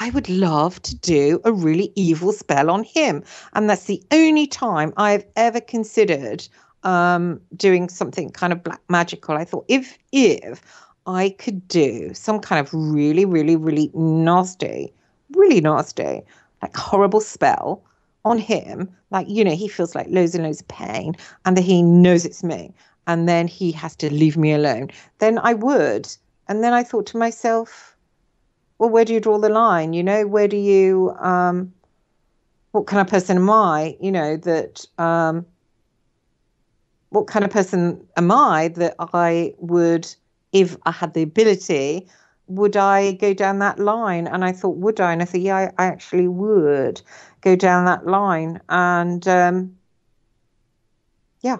I would love to do a really evil spell on him. And that's the only time I've ever considered um, doing something kind of black magical. I thought if if I could do some kind of really, really, really nasty, really nasty, like horrible spell on him, like, you know, he feels like loads and loads of pain and that he knows it's me and then he has to leave me alone, then I would. And then I thought to myself, well, where do you draw the line? You know, where do you, um, what kind of person am I? You know, that, um, what kind of person am I that I would, if I had the ability, would I go down that line? And I thought, would I? And I thought, yeah, I, I actually would go down that line. And um, yeah,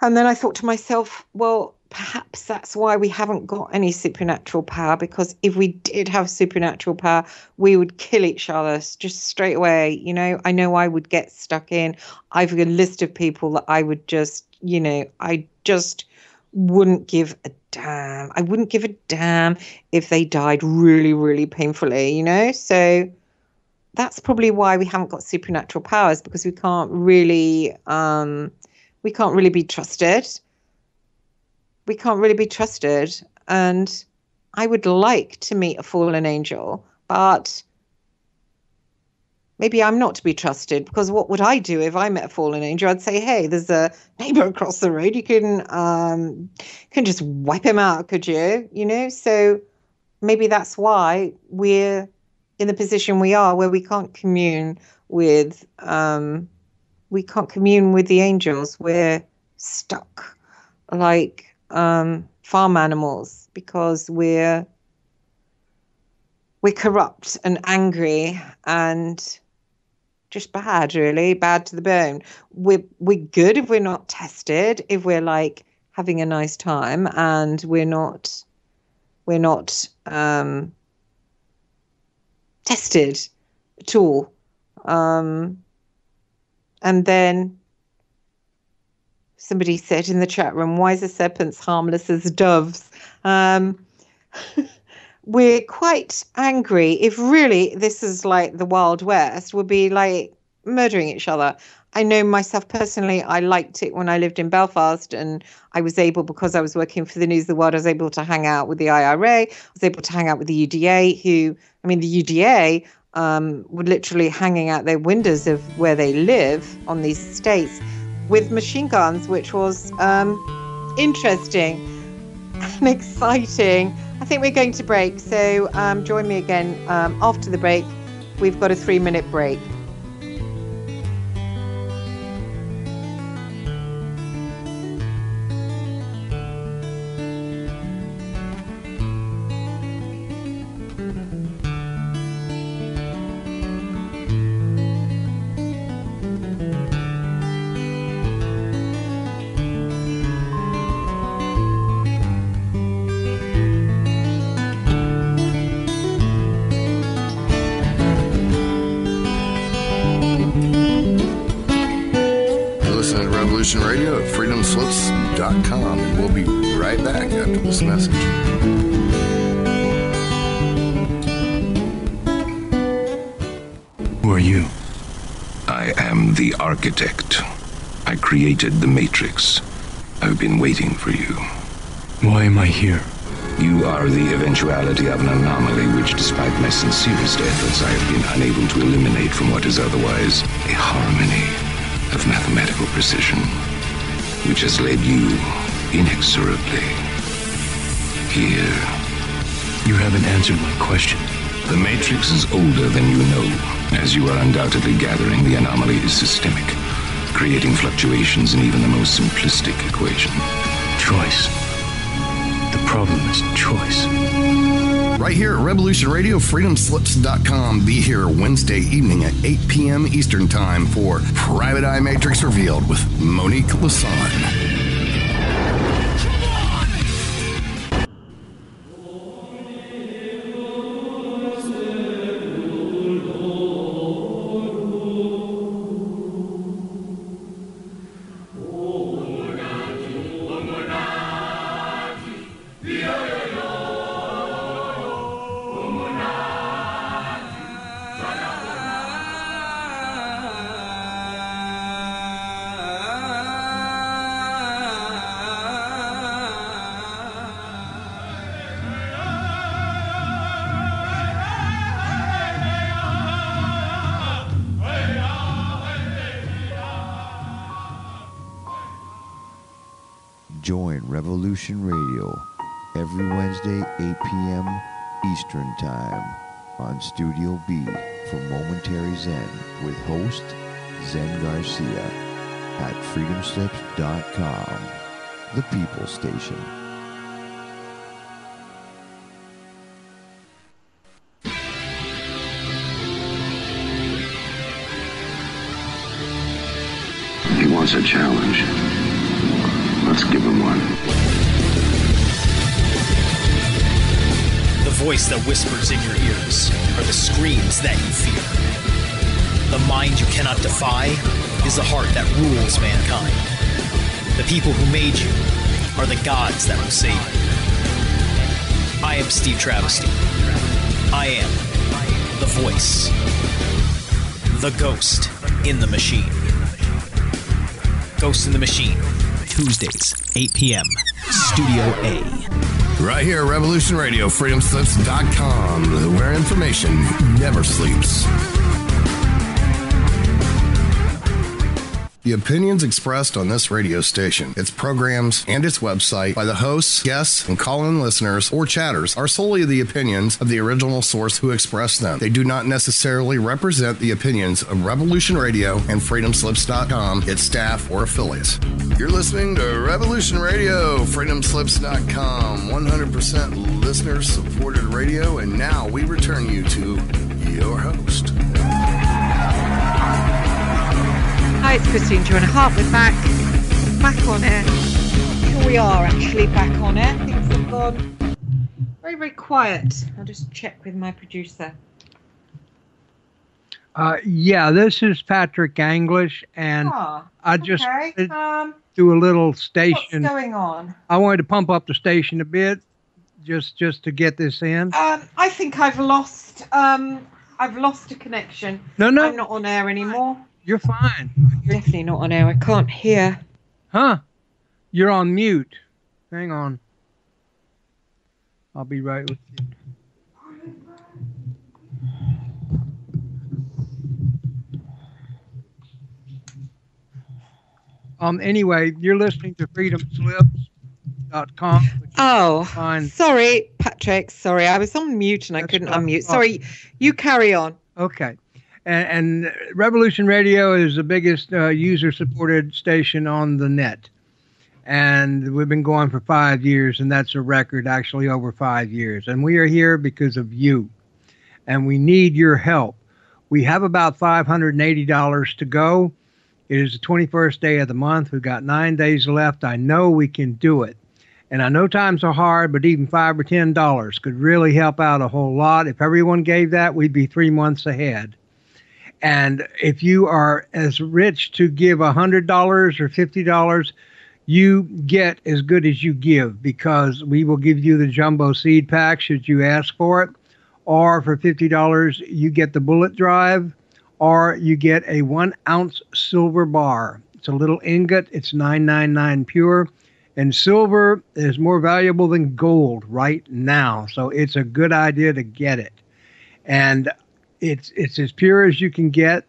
and then I thought to myself, well, perhaps that's why we haven't got any supernatural power because if we did have supernatural power we would kill each other just straight away you know i know i would get stuck in i've got a list of people that i would just you know i just wouldn't give a damn. I wouldn't give a damn if they died really really painfully you know? So that's probably why we haven't got supernatural powers because we can't really um we can't really be trusted. We can't really be trusted. And I would like to meet a fallen angel, but maybe I'm not to be trusted because what would I do if I met a fallen angel? I'd say, hey, there's a neighbor across the road. You can um, can just wipe him out, could you? You know, so maybe that's why we're in the position we are, where we can't commune with um, we can't commune with the angels. We're stuck, like um, farm animals because we're we're corrupt and angry and just bad really bad to the bone we're we're good if we're not tested if we're like having a nice time and we're not we're not um tested at all um and then somebody said in the chat room, why is a serpents harmless as doves? Um, we're quite angry if really this is like the Wild West, would be like murdering each other. I know myself personally, I liked it when I lived in Belfast and I was able, because I was working for the News of the World, I was able to hang out with the IRA, I was able to hang out with the UDA, who, I mean, the UDA um, were literally hanging out their windows of where they live on these estates with machine guns, which was um, interesting and exciting. I think we're going to break, so um, join me again um, after the break. We've got a three minute break. Architect. I created the Matrix. I've been waiting for you. Why am I here? You are the eventuality of an anomaly which, despite my sincerest efforts, I have been unable to eliminate from what is otherwise a harmony of mathematical precision, which has led you inexorably here. You haven't answered my question. The Matrix is older than you know. As you are undoubtedly gathering, the anomaly is systemic, creating fluctuations in even the most simplistic equation. Choice. The problem is choice. Right here at Revolution Radio, freedomslips.com. Be here Wednesday evening at 8 p.m. Eastern Time for Private Eye Matrix Revealed with Monique Lasan. Revolution Radio every Wednesday, 8 p.m. Eastern Time on Studio B for Momentary Zen with host Zen Garcia at freedomslips.com, the People Station. He wants a challenge. Let's give him one. The voice that whispers in your ears are the screams that you fear. The mind you cannot defy is the heart that rules mankind. The people who made you are the gods that will save you. I am Steve Travesty. I am the voice, the ghost in the machine. Ghost in the Machine Tuesdays, 8 p.m., Studio A. Right here, Revolution Radio, freedomslips.com, where information never sleeps. The opinions expressed on this radio station, its programs, and its website by the hosts, guests, and call in listeners or chatters are solely the opinions of the original source who expressed them. They do not necessarily represent the opinions of Revolution Radio and FreedomSlips.com, its staff, or affiliates. You're listening to Revolution Radio, FreedomSlips.com, 100% listener supported radio, and now we return you to your host. Hi, it's Christine Joanna Hart. We're back, back on air. Here we are, actually back on air. Things have gone very, very quiet. I'll just check with my producer. Uh, yeah, this is Patrick English, and Ah, I just okay. Um, do a little station. what's going on? I wanted to pump up the station a bit, just just to get this in. Um, I think I've lost. Um, I've lost a connection. No, no, I'm not on air anymore. You're fine. Definitely not on air. I can't hear. Huh? You're on mute. Hang on. I'll be right with you. Um. Anyway, you're listening to FreedomSlips.com. Oh, Fine. sorry, Patrick. Sorry, I was on mute and I That's couldn't unmute. Sorry, you carry on. Okay. And, and Revolution Radio is the biggest uh, user supported station on the net. And we've been going for five years, and that's a record, actually, over five years. And we are here because of you. And we need your help. We have about $580 to go. It is the 21st day of the month. We've got nine days left. I know we can do it. And I know times are hard, but even five or ten dollars could really help out a whole lot. If everyone gave that, we'd be three months ahead. And if you are as rich to give a hundred dollars or fifty dollars, you get as good as you give because we will give you the jumbo seed pack should you ask for it. Or for fifty dollars, you get the bullet drive, or you get a one ounce silver bar. It's a little ingot. It's nine nine nine pure. And silver is more valuable than gold right now. So it's a good idea to get it. And it's it's as pure as you can get.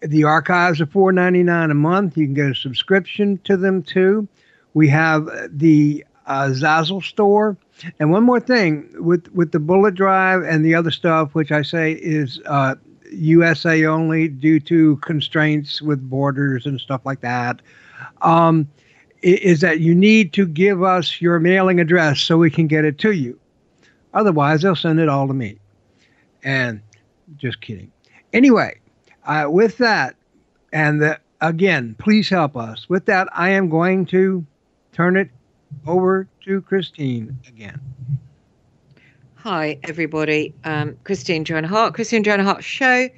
The archives are four ninety nine a month. You can get a subscription to them too. We have the uh, Zazzle store. And one more thing with with the bullet drive and the other stuff, which I say is uh, USA only due to constraints with borders and stuff like that. Um, is that you need to give us your mailing address so we can get it to you. Otherwise, they'll send it all to me. And just kidding. Anyway, uh, with that, and the, again, please help us. With that, I am going to turn it over to Christine again. Hi, everybody. Um, Christine Joanna Hart, Christine Joanna Hart Show,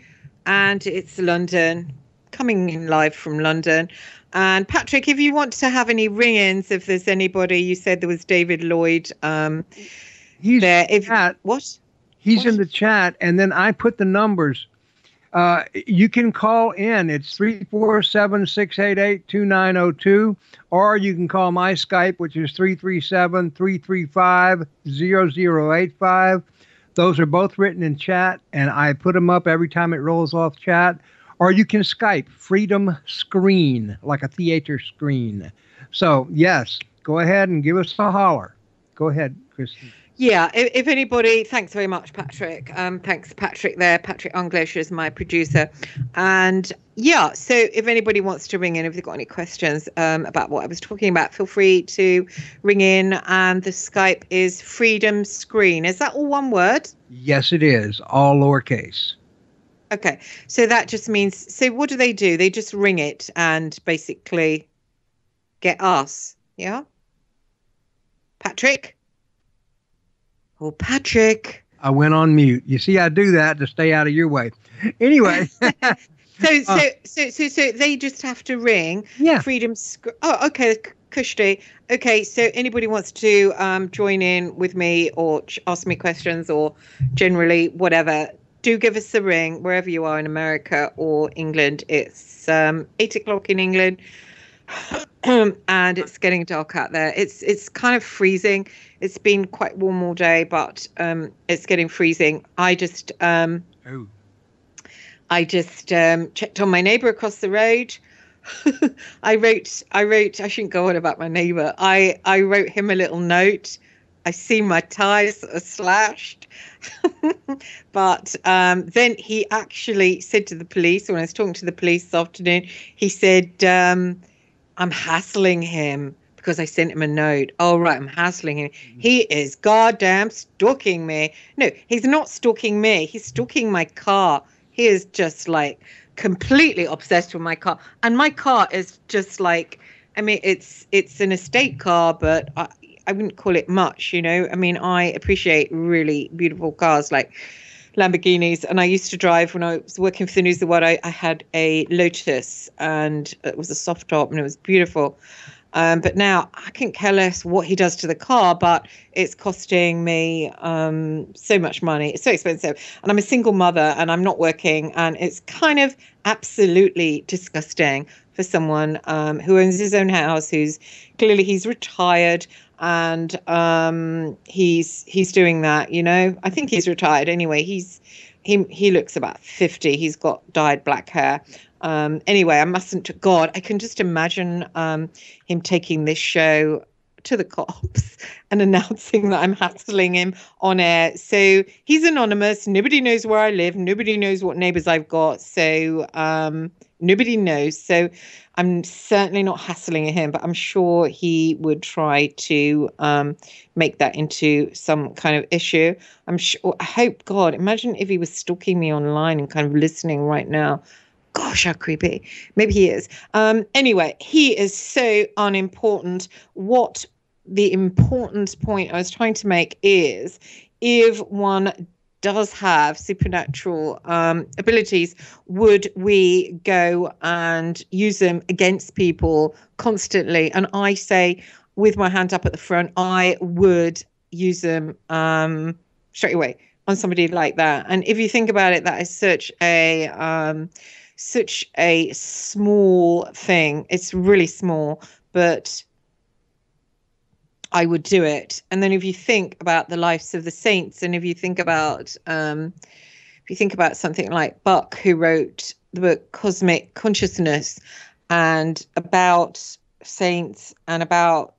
and it's London, coming in live from London. And Patrick, if you want to have any ring-ins, if there's anybody, you said there was David Lloyd um, He's there. If chat. what? He's in the chat, and then I put the numbers. Uh, you can call in. It's 347 688 2902, or you can call my Skype, which is 337 335 0085. Those are both written in chat, and I put them up every time it rolls off chat. Or you can Skype Freedom Screen, like a theater screen. So, yes, go ahead and give us a holler. Go ahead, Christine. Yeah, if, if anybody, thanks very much, Patrick. Um, thanks, Patrick. There, Patrick English is my producer, and yeah. So if anybody wants to ring in, if they've got any questions um, about what I was talking about, feel free to ring in. And the Skype is Freedom Screen. Is that all one word? Yes, it is, all lowercase. Okay, so that just means. So what do they do? They just ring it and basically get us. Yeah. Patrick. Oh, Patrick. I went on mute. You see, I do that to stay out of your way. Anyway. so, so, so, so, so they just have to ring. Yeah. Freedom. Sc- oh, okay. Kushti. Okay, so anybody wants to um, join in with me or ch- ask me questions or generally whatever, do give us a ring wherever you are in America or England. It's um, eight o'clock in England. and it's getting dark out there. It's it's kind of freezing. It's been quite warm all day, but um, it's getting freezing. I just um, oh. I just um, checked on my neighbour across the road. I wrote I wrote I shouldn't go on about my neighbour. I I wrote him a little note. I see my ties are slashed. but um, then he actually said to the police when I was talking to the police this afternoon, he said, um, I'm hassling him because I sent him a note. Oh, right, I'm hassling him. Mm-hmm. He is goddamn stalking me. No, he's not stalking me. He's stalking my car. He is just like completely obsessed with my car. And my car is just like, I mean, it's it's an estate car, but I, I wouldn't call it much, you know. I mean, I appreciate really beautiful cars like Lamborghinis, and I used to drive when I was working for the News of the World. I, I had a Lotus, and it was a soft top, and it was beautiful. Um, but now I can't care less what he does to the car, but it's costing me um, so much money. It's so expensive. And I'm a single mother and I'm not working. And it's kind of absolutely disgusting for someone um, who owns his own house, who's clearly he's retired and um, he's he's doing that. You know, I think he's retired anyway. He's he he looks about 50 he's got dyed black hair um, anyway, I mustn't. God, I can just imagine um, him taking this show to the cops and announcing that I'm hassling him on air. So he's anonymous. Nobody knows where I live. Nobody knows what neighbors I've got. So um, nobody knows. So I'm certainly not hassling him, but I'm sure he would try to um, make that into some kind of issue. I'm sure. I hope God. Imagine if he was stalking me online and kind of listening right now gosh, how creepy. Maybe he is. Um, anyway, he is so unimportant. What the important point I was trying to make is if one does have supernatural um, abilities, would we go and use them against people constantly? And I say, with my hand up at the front, I would use them um, straight away on somebody like that. And if you think about it, that is such a um, such a small thing. It's really small, but I would do it. And then if you think about the lives of the saints, and if you think about um, if you think about something like Bucke, who wrote the book Cosmic Consciousness, and about saints and about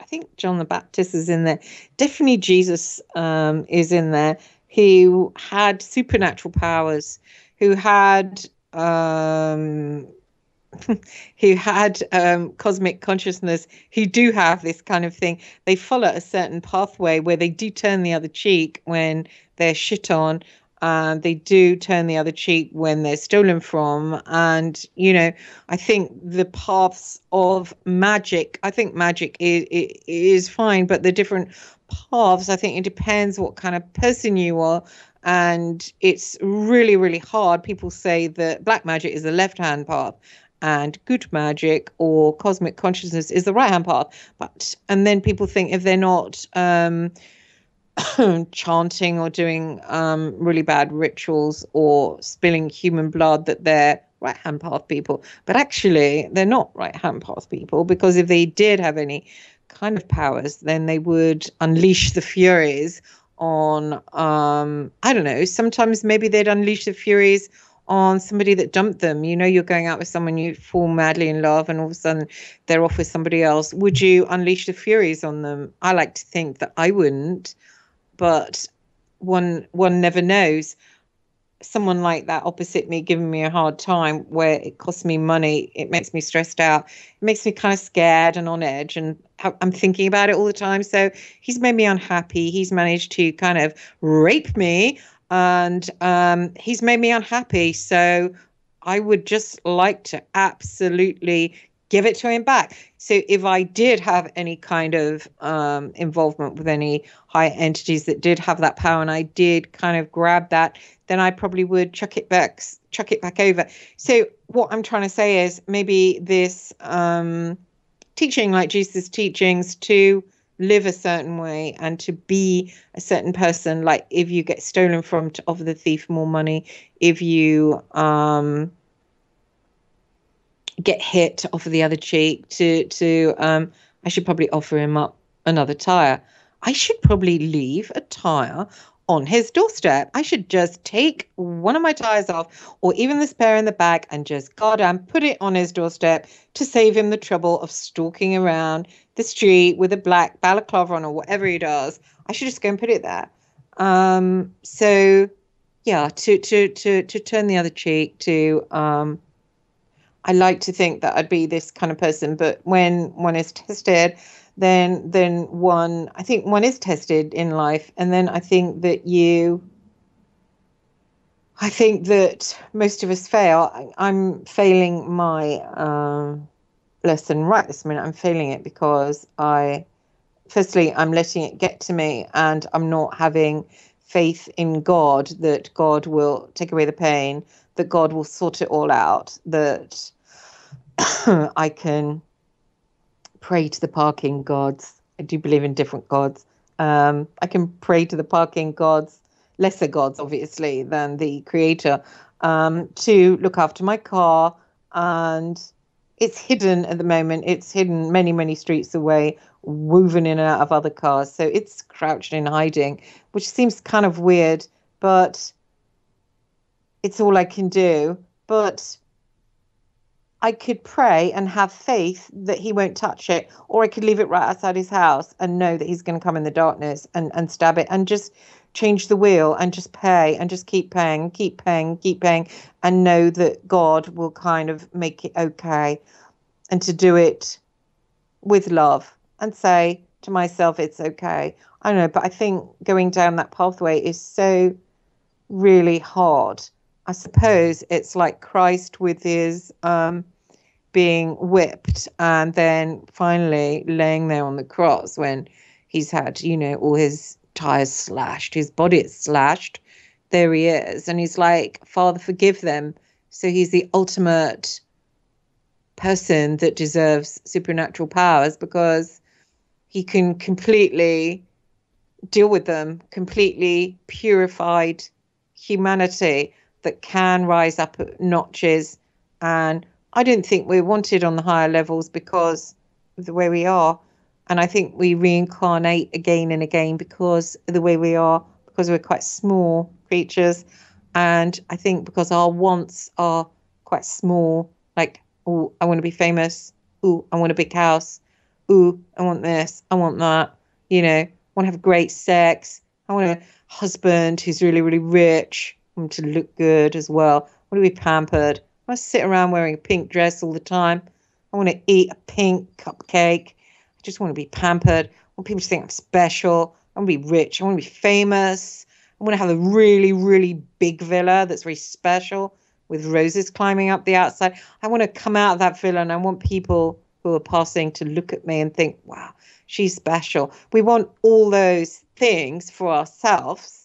I think John the Baptist is in there. Definitely Jesus um, is in there. Who had supernatural powers, who had um, who had um, cosmic consciousness, who do have this kind of thing, they follow a certain pathway where they do turn the other cheek when they're shit on. And they do turn the other cheek when they're stolen from. And, you know, I think the paths of magic, I think magic is, is fine, but the different paths, I think it depends what kind of person you are and it's really really hard people say that black magic is the left hand path and good magic or cosmic consciousness is the right hand path. But and then people think if they're not um, chanting or doing um, really bad rituals or spilling human blood that they're right hand path people. But actually they're not right hand path people because if they did have any kind of powers then they would unleash the furies on um i don't know sometimes maybe they'd unleash the furies on somebody that dumped them. You know you're going out with someone you fall madly in love and all of a sudden they're off with somebody else. Would you unleash the furies on them? I like to think that i wouldn't but one one never knows. Someone like that opposite me giving me a hard time where it costs me money it makes me stressed out it makes me kind of scared and on edge and i'm thinking about it all the time. So he's made me unhappy he's managed to kind of rape me and um, he's made me unhappy so i would just like to absolutely give it to him back. So if I did have any kind of um, involvement with any high entities that did have that power, and I did kind of grab that, then I probably would chuck it back, chuck it back over. So what I'm trying to say is maybe this um, teaching, like Jesus' teachings, to live a certain way and to be a certain person. Like if you get stolen from, to offer the thief more money. If you um, get hit to offer the other cheek to to um I should probably offer him up another tire. I should probably leave a tire on his doorstep. I should just take one of my tires off or even the spare in the back and just goddamn put it on his doorstep to save him the trouble of stalking around the street with a black balaclava on or whatever he does. I should just go and put it there. Um so yeah, to to to to turn the other cheek to um I like to think that I'd be this kind of person, but when one is tested, then then one I think one is tested in life, and then I think that you. I think that most of us fail. I'm failing my um, lesson right this minute. I'm failing it because I, firstly, I'm letting it get to me, and I'm not having faith in God that God will take away the pain that God will sort it all out, that I can pray to the parking gods. I do believe in different gods. Um, I can pray to the parking gods, lesser gods, obviously, than the creator, um, to look after my car. And it's hidden at the moment. It's hidden many, many streets away, woven in and out of other cars. So it's crouched in hiding, which seems kind of weird, but it's all I can do. But I could pray and have faith that he won't touch it, or I could leave it right outside his house and know that he's going to come in the darkness and, and stab it and just change the wheel and just pay and just keep paying, keep paying, keep paying, and know that God will kind of make it okay and to do it with love and say to myself, it's okay. I don't know, but I think going down that pathway is so really hard I suppose it's like Christ with his um, being whipped and then finally laying there on the cross when he's had, you know, all his tires slashed, his body is slashed. There he is. And he's like, Father, forgive them. So he's the ultimate person that deserves supernatural powers because he can completely deal with them, completely purified humanity that can rise up at notches. And I don't think we're wanted on the higher levels because of the way we are. And I think we reincarnate again and again because of the way we are, because we're quite small creatures. And I think because our wants are quite small, like, oh, I want to be famous. Oh, I want a big house. Oh, I want this. I want that. You know, I want to have great sex. I want a husband who's really, really rich want to look good as well. I want to be pampered. I sit around wearing a pink dress all the time. I want to eat a pink cupcake. I just want to be pampered. I want people to think I'm special. I want to be rich. I want to be famous. I want to have a really, really big villa that's very special with roses climbing up the outside. I want to come out of that villa and I want people who are passing to look at me and think, wow, she's special. We want all those things for ourselves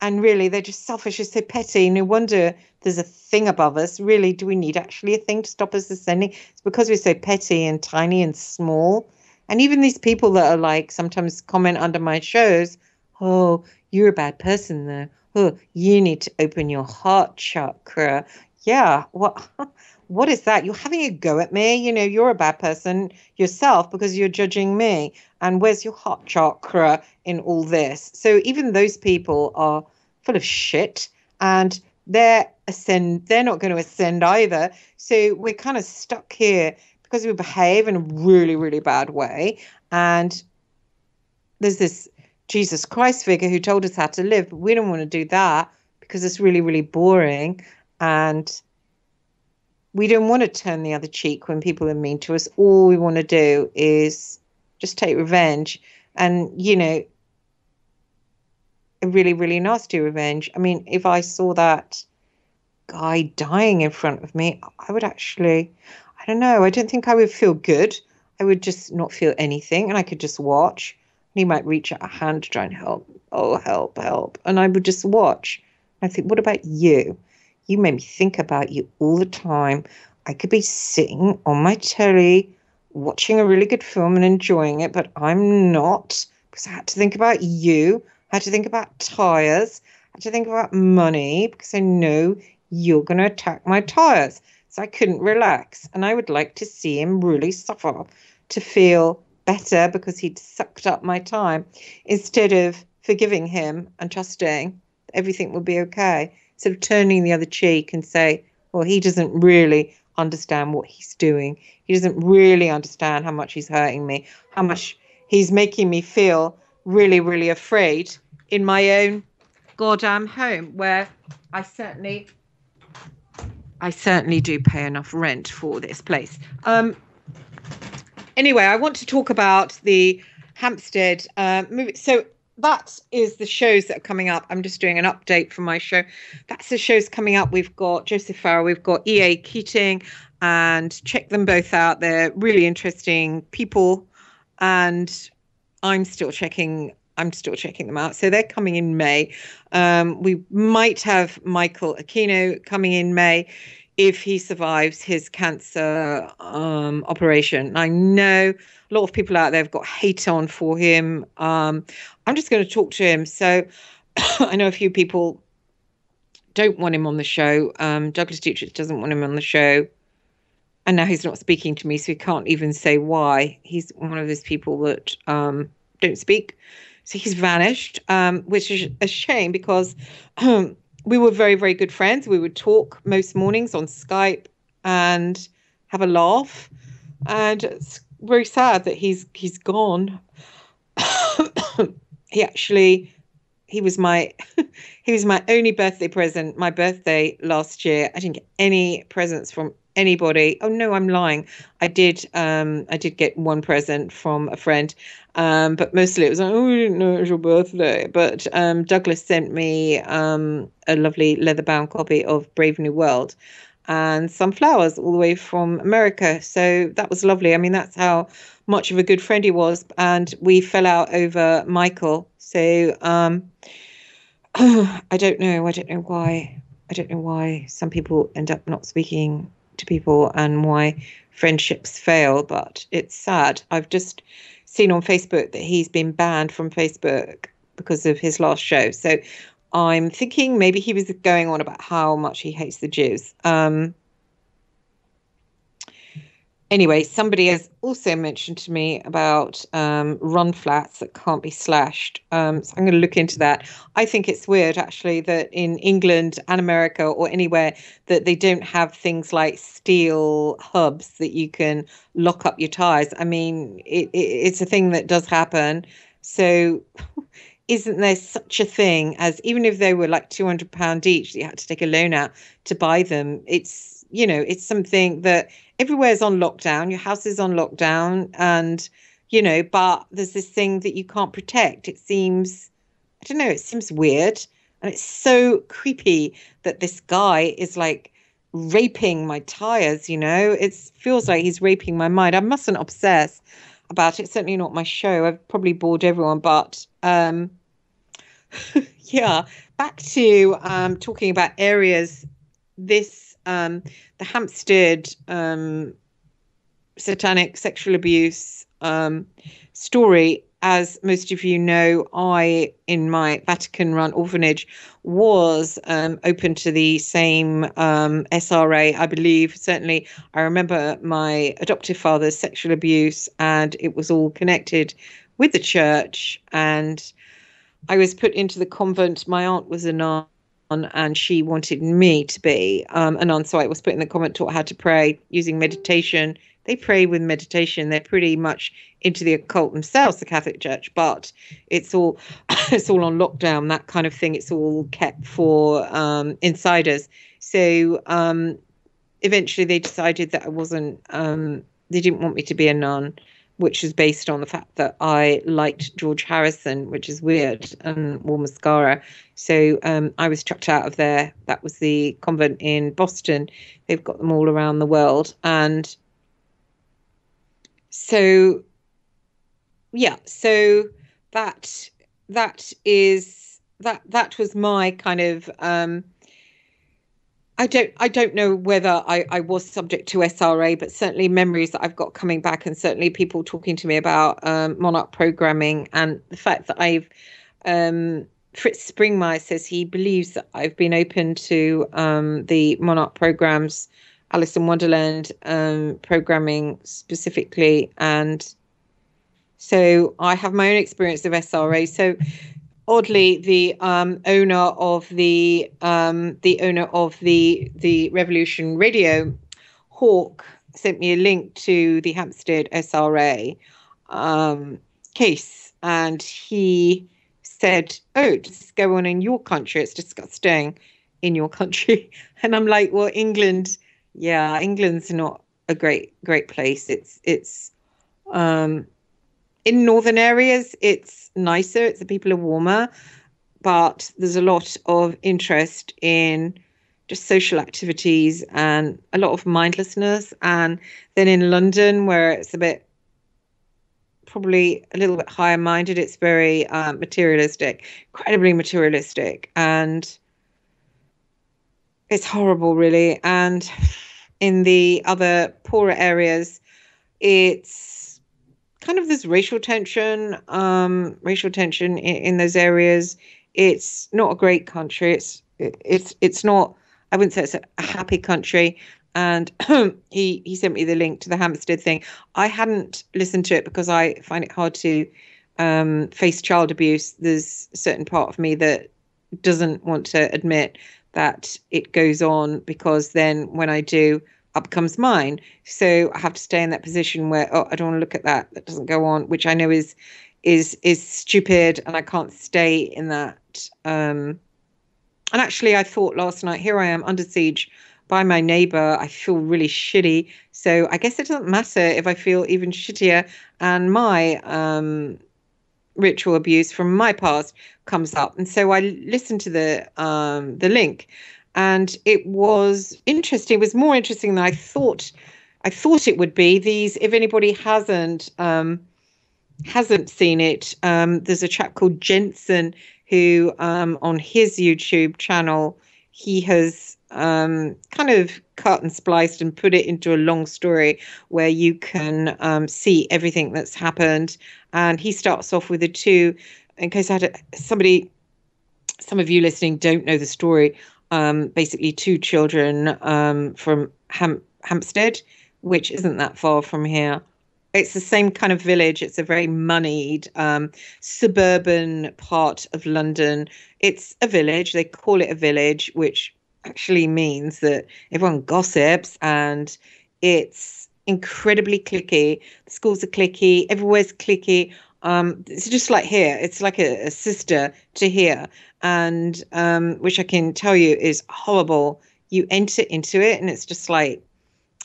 and really they're just selfish they're so petty. No wonder there's a thing above us. Really do we need actually a thing to stop us ascending? It's because we're so petty and tiny and small. And even these people that are like sometimes comment under my shows oh you're a bad person though oh you need to open your heart chakra. Yeah what what is that? You're having a go at me. You know you're a bad person yourself because you're judging me. And where's your heart chakra in all this? So even those people are full of shit and they're ascend they're not going to ascend either. So we're kind of stuck here because we behave in a really really bad way. And there's this jesus christ figure who told us how to live but we don't want to do that because it's really really boring. And we don't want to turn the other cheek when people are mean to us all we want to do is just take revenge and you know a really, really nasty revenge. I mean, if I saw that guy dying in front of me, I would actually, I don't know. I don't think I would feel good. I would just not feel anything and I could just watch. He might reach out a hand to try and help. Oh, help, help. And I would just watch. I think, what about you? You made me think about you all the time. I could be sitting on my telly watching a really good film and enjoying it, but I'm not because I had to think about you. I had to think about tires. I had to think about money because I know you're going to attack my tires. So I couldn't relax. And I would like to see him really suffer to feel better because he'd sucked up my time instead of forgiving him and trusting everything will be okay. Sort of turning the other cheek and say, well, he doesn't really understand what he's doing. He doesn't really understand how much he's hurting me, how much he's making me feel really, really afraid in my own goddamn home where I certainly I certainly do pay enough rent for this place. Um anyway, I want to talk about the Hampstead uh, movie. So that is the shows that are coming up. I'm just doing an update for my show. That's the shows coming up. We've got Joseph Farrell, we've got E.A. Koetting, and check them both out. They're really interesting people, and I'm still checking. I'm still checking them out. So they're coming in May. Um, we might have Michael Aquino coming in May if he survives his cancer um, operation. I know a lot of people out there have got hate on for him. Um, I'm just going to talk to him. So I know a few people don't want him on the show. Um, Douglas Dietrich doesn't want him on the show. And now he's not speaking to me, so he can't even say why. He's one of those people that um, don't speak. So he's vanished, um, which is a shame because we were very, very good friends. We would talk most mornings on Skype and have a laugh. And it's very sad that he's he's gone. he actually he was my he was my only birthday present. My birthday last year, I didn't get any presents from anybody. Oh no, I'm lying. I did um I did get one present from a friend. Um, but mostly it was like, oh, we didn't know it was your birthday. But um, Douglas sent me um, a lovely leather bound copy of Brave New World and some flowers all the way from America. So that was lovely. I mean, that's how much of a good friend he was. And we fell out over Michael. So um, I don't know. I don't know why. I don't know why some people end up not speaking to people and why friendships fail, but it's sad. I've just seen on Facebook that he's been banned from Facebook because of his last show. So I'm thinking maybe he was going on about how much he hates the Jews. Um, anyway, somebody has also mentioned to me about um, run flats that can't be slashed. Um, so I'm going to look into that. I think it's weird, actually, that in England and America or anywhere that they don't have things like steel hubs that you can lock up your tires. I mean, it, it, it's a thing that does happen. So. isn't there such a thing as even if they were like 200 pound each you had to take a loan out to buy them it's you know it's something that everywhere's on lockdown your house is on lockdown and you know but there's this thing that you can't protect. It seems i don't know it seems weird and it's so creepy that this guy is like raping my tires you know? It feels like he's raping my mind. I mustn't obsess about it certainly not my show. I've probably bored everyone but um yeah back to um talking about areas this um, the Hampstead um, satanic sexual abuse um, story. As most of you know, I, in my Vatican run orphanage, was um, open to the same um, SRA, I believe. Certainly, I remember my adoptive father's sexual abuse, and it was all connected with the church. And I was put into the convent. My aunt was a nun and she wanted me to be um, a nun. So I was put in the comment taught how to pray using meditation. They pray with meditation. They're pretty much into the occult themselves, the Catholic Church, but it's all it's all on lockdown, that kind of thing. It's all kept for um, insiders. So um, eventually, they decided that I wasn't. Um, they didn't want me to be a nun which is based on the fact that I liked George Harrison, which is weird, and wore mascara. So um, I was chucked out of there. That was the convent in Boston. They've got them all around the world. And so yeah, so that that is that that was my kind of um I don't I don't know whether I, I was subject to SRA, but certainly memories that I've got coming back, and certainly people talking to me about um, Monarch programming and the fact that I've um, Fritz Springmeier says he believes that I've been open to um, the Monarch programs, Alice in Wonderland um, programming specifically, and so I have my own experience of SRA. So oddly, the um, owner of the um, the owner of the the Revolution Radio, Hawk, sent me a link to the Hampstead SRA um, case, and he said, "Oh, just go on in your country. It's disgusting in your country." And I'm like, "Well, England, yeah, England's not a great great place. It's it's um, in northern areas, it's nicer. It's the people are warmer, but there's a lot of interest in just social activities and a lot of mindlessness. And then in London, where it's a bit probably a little bit higher minded, it's very um, materialistic, incredibly materialistic, and it's horrible, really. And in the other poorer areas, it's kind of this racial tension, um, racial tension in, in those areas. It's not a great country. It's it's it's not. I wouldn't say it's a happy country. And he he sent me the link to the Hampstead thing. I hadn't listened to it because I find it hard to um, face child abuse. There's a certain part of me that doesn't want to admit that it goes on because then when I do, up comes mine. So I have to stay in that position where oh, I don't want to look at that. That doesn't go on, which I know is is is stupid, and I can't stay in that. Um, and actually, I thought last night, here I am under siege by my neighbor. I feel really shitty. So I guess it doesn't matter if I feel even shittier, and my um, ritual abuse from my past comes up. And so I listened to the um, the link and it was interesting. It was more interesting than I thought. I thought it would be. These, if anybody hasn't um, hasn't seen it, um, there's a chap called Jensen who, um, on his YouTube channel, he has um, kind of cut and spliced and put it into a long story where you can um, see everything that's happened. And he starts off with the two. In case I had a, somebody, some of you listening don't know the story um, basically two children um, from Ham- Hampstead, which isn't that far from here. It's the same kind of village. It's a very moneyed um, suburban part of London. It's a village. They call it a village, which actually means that everyone gossips and it's incredibly clicky. The schools are clicky. Everywhere's clicky. Um, it's just like here. It's like a, a sister to here and um, which I can tell you is horrible. You enter into it, and it's just like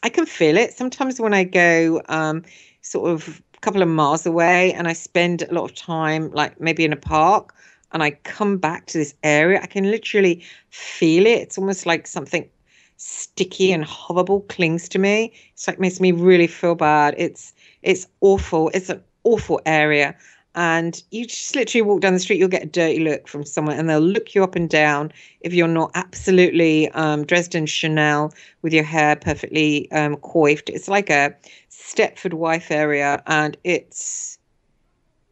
I can feel it. Sometimes when I go um, sort of a couple of miles away, and I spend a lot of time, like maybe in a park, and I come back to this area, I can literally feel it. It's almost like something sticky and horrible clings to me. It's like makes me really feel bad. It's it's awful. It's an awful area and you just literally walk down the street, you'll get a dirty look from someone, and they'll look you up and down if you're not absolutely um, Dresden Chanel with your hair perfectly um, coiffed. It's like a Stepford wife area, and it's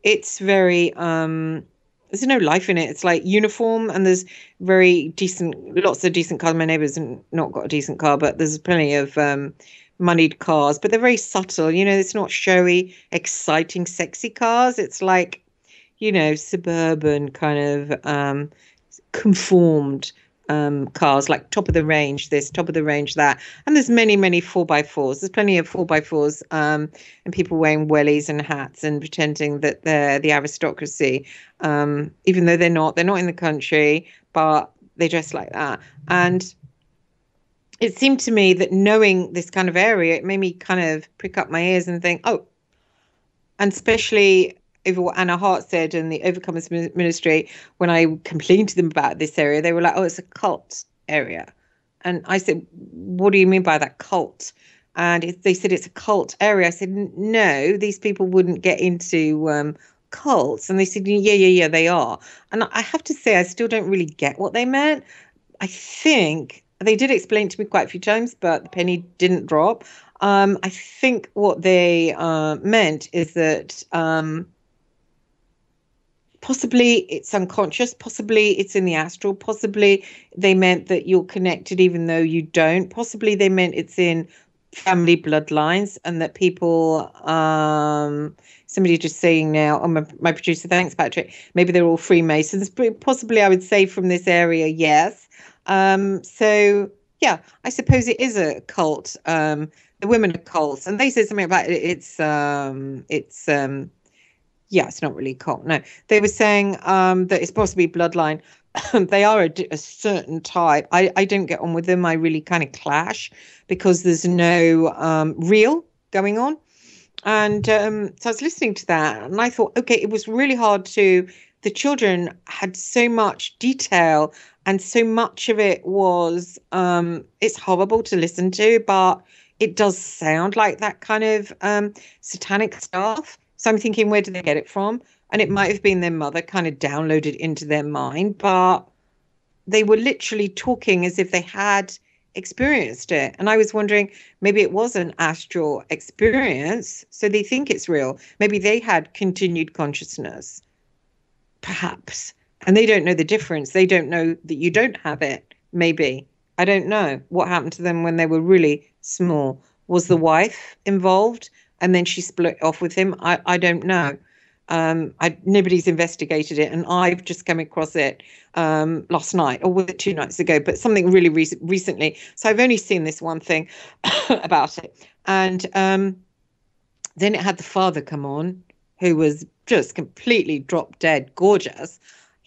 it's very um, there's no life in it. It's like uniform, and there's very decent, lots of decent cars. My neighbour's not got a decent car, but there's plenty of um, moneyed cars, but they're very subtle. You know, it's not showy, exciting, sexy cars. It's like, you know, suburban kind of um, conformed um, cars, like top of the range this, top of the range that. And there's many, many four by fours. There's plenty of four by fours um, and people wearing wellies and hats and pretending that they're the aristocracy, um, even though they're not. They're not in the country, but they dress like that. And it seemed to me that knowing this kind of area, it made me kind of prick up my ears and think, oh, and especially over what Anna Hart said in the Overcomers Ministry, when I complained to them about this area, they were like, oh, it's a cult area. And I said, what do you mean by that cult? and it, they said it's a cult area. I said, no, these people wouldn't get into um, cults. And they said, yeah, yeah, yeah, they are. And I have to say, I still don't really get what they meant. I think they did explain to me quite a few times, but the penny didn't drop. Um, I think what they uh, meant is that um, possibly it's unconscious, possibly it's in the astral, possibly they meant that you're connected even though you don't, possibly they meant it's in family bloodlines and that people um somebody just saying now oh my, my producer thanks patrick maybe they're all freemasons possibly i would say from this area yes um so yeah i suppose it is a cult um the women are cults and they said something about it, it's um it's um yeah it's not really cult no they were saying um that it's be bloodline they are a, a, certain type. I, I don't get on with them. I really kind of clash because there's no um, real going on. And um, so I was listening to that and I thought, okay, it was really hard to. The children had so much detail and so much of it was, um, it's horrible to listen to, but it does sound like that kind of um, satanic stuff. So I'm thinking, where do they get it from? and it might have been their mother kind of downloaded into their mind, but they were literally talking as if they had experienced it. And I was wondering, maybe it was an astral experience, so they think it's real. Maybe they had continued consciousness, perhaps, and they don't know the difference. They don't know that you don't have it, maybe. I don't know what happened to them when they were really small. Was the wife involved and then she split off with him? I, I don't know. Um, I, nobody's investigated it, and I've just come across it um, last night or two nights ago, but something really re- recently. So I've only seen this one thing about it, and um, then it had the father come on, who was just completely drop dead gorgeous.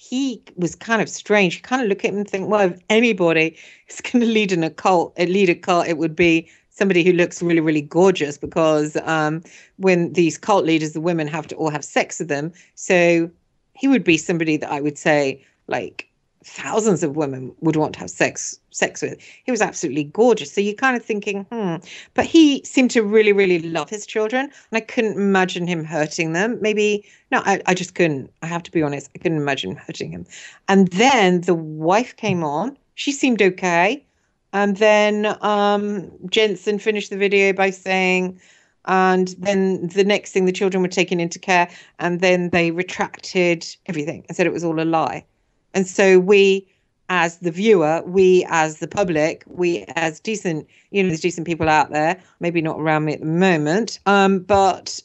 He was kind of strange. You kind of look at him and think, well, if anybody is going to lead an occult, lead a cult, it would be somebody who looks really, really gorgeous because um, when these cult leaders, the women have to all have sex with them. So he would be somebody that I would say, like, thousands of women would want to have sex sex with. He was absolutely gorgeous. So you're kind of thinking, hmm. But he seemed to really, really love his children. And I couldn't imagine him hurting them. Maybe no, I, I just couldn't. I have to be honest. I couldn't imagine hurting him. And then the wife came on. She seemed okay. And then um, Jensen finished the video by saying, and then the next thing, the children were taken into care, and then they retracted everything and said it was all a lie. And so we, as the viewer, we as the public, we as decent, you know, there's decent people out there, maybe not around me at the moment, um, but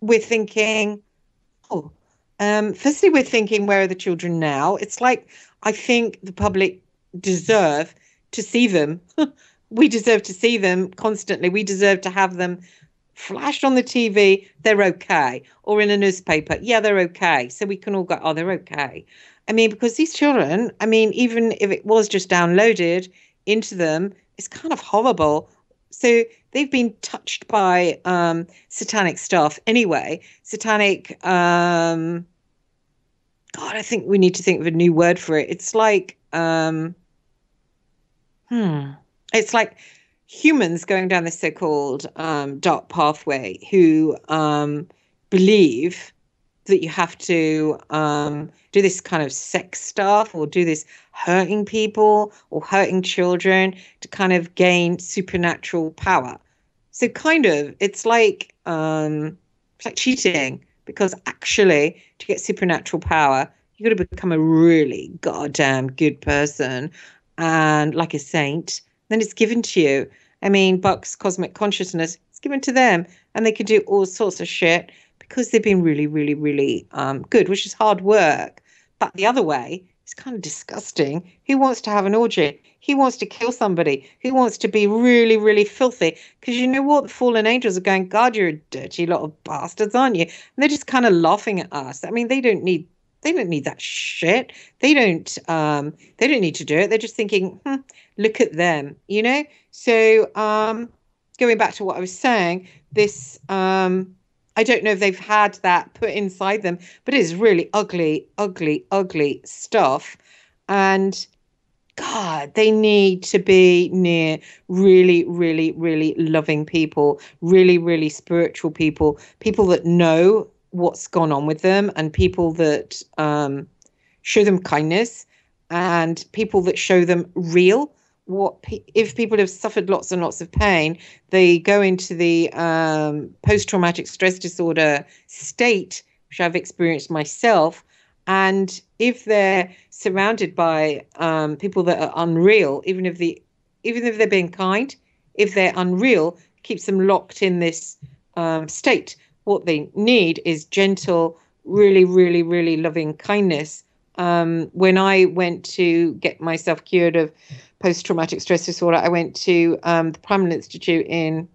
we're thinking, oh, um, firstly, we're thinking, where are the children now? It's like I think the public deserve to see them. we deserve to see them constantly. We deserve to have them flashed on the TV. They're okay. Or in a newspaper. Yeah, they're okay. So we can all go, oh, they're okay. I mean, because these children, I mean, even if it was just downloaded into them, it's kind of horrible. So they've been touched by um, satanic stuff anyway. Satanic, um, God, I think we need to think of a new word for it. It's like, um, Hmm. It's like humans going down this so-called um, dark pathway who um, believe that you have to um, do this kind of sex stuff or do this hurting people or hurting children to kind of gain supernatural power. So kind of, it's like um, it's like cheating because actually to get supernatural power, you've got to become a really goddamn good person and like a saint, then it's given to you. I mean, Bucke's cosmic consciousness, it's given to them, and they can do all sorts of shit because they've been really, really, really um, good, which is hard work. But the other way, it's kind of disgusting. Who wants to have an orgy? Who wants to kill somebody? Who wants to be really, really filthy? Because you know what? The fallen angels are going, God, you're a dirty lot of bastards, aren't you? And they're just kind of laughing at us. I mean, they don't need they don't need that shit. They don't um they don't need to do it. They're just thinking, hmm, look at them, you know? So um going back to what I was saying, this um I don't know if they've had that put inside them, but it is really ugly, ugly, ugly stuff. And God, they need to be near really, really, really loving people, really, really spiritual people, people that know what's gone on with them, and people that um, show them kindness, and people that show them real. What if people have suffered lots and lots of pain? They go into the um, post-traumatic stress disorder state, which I've experienced myself, and if they're surrounded by um, people that are unreal, even if the even if they're being kind, if they're unreal, keeps them locked in this um, state. What they need is gentle, really, really, really loving kindness. Um, when I went to get myself cured of post traumatic stress disorder, I went to um, the Primal Institute in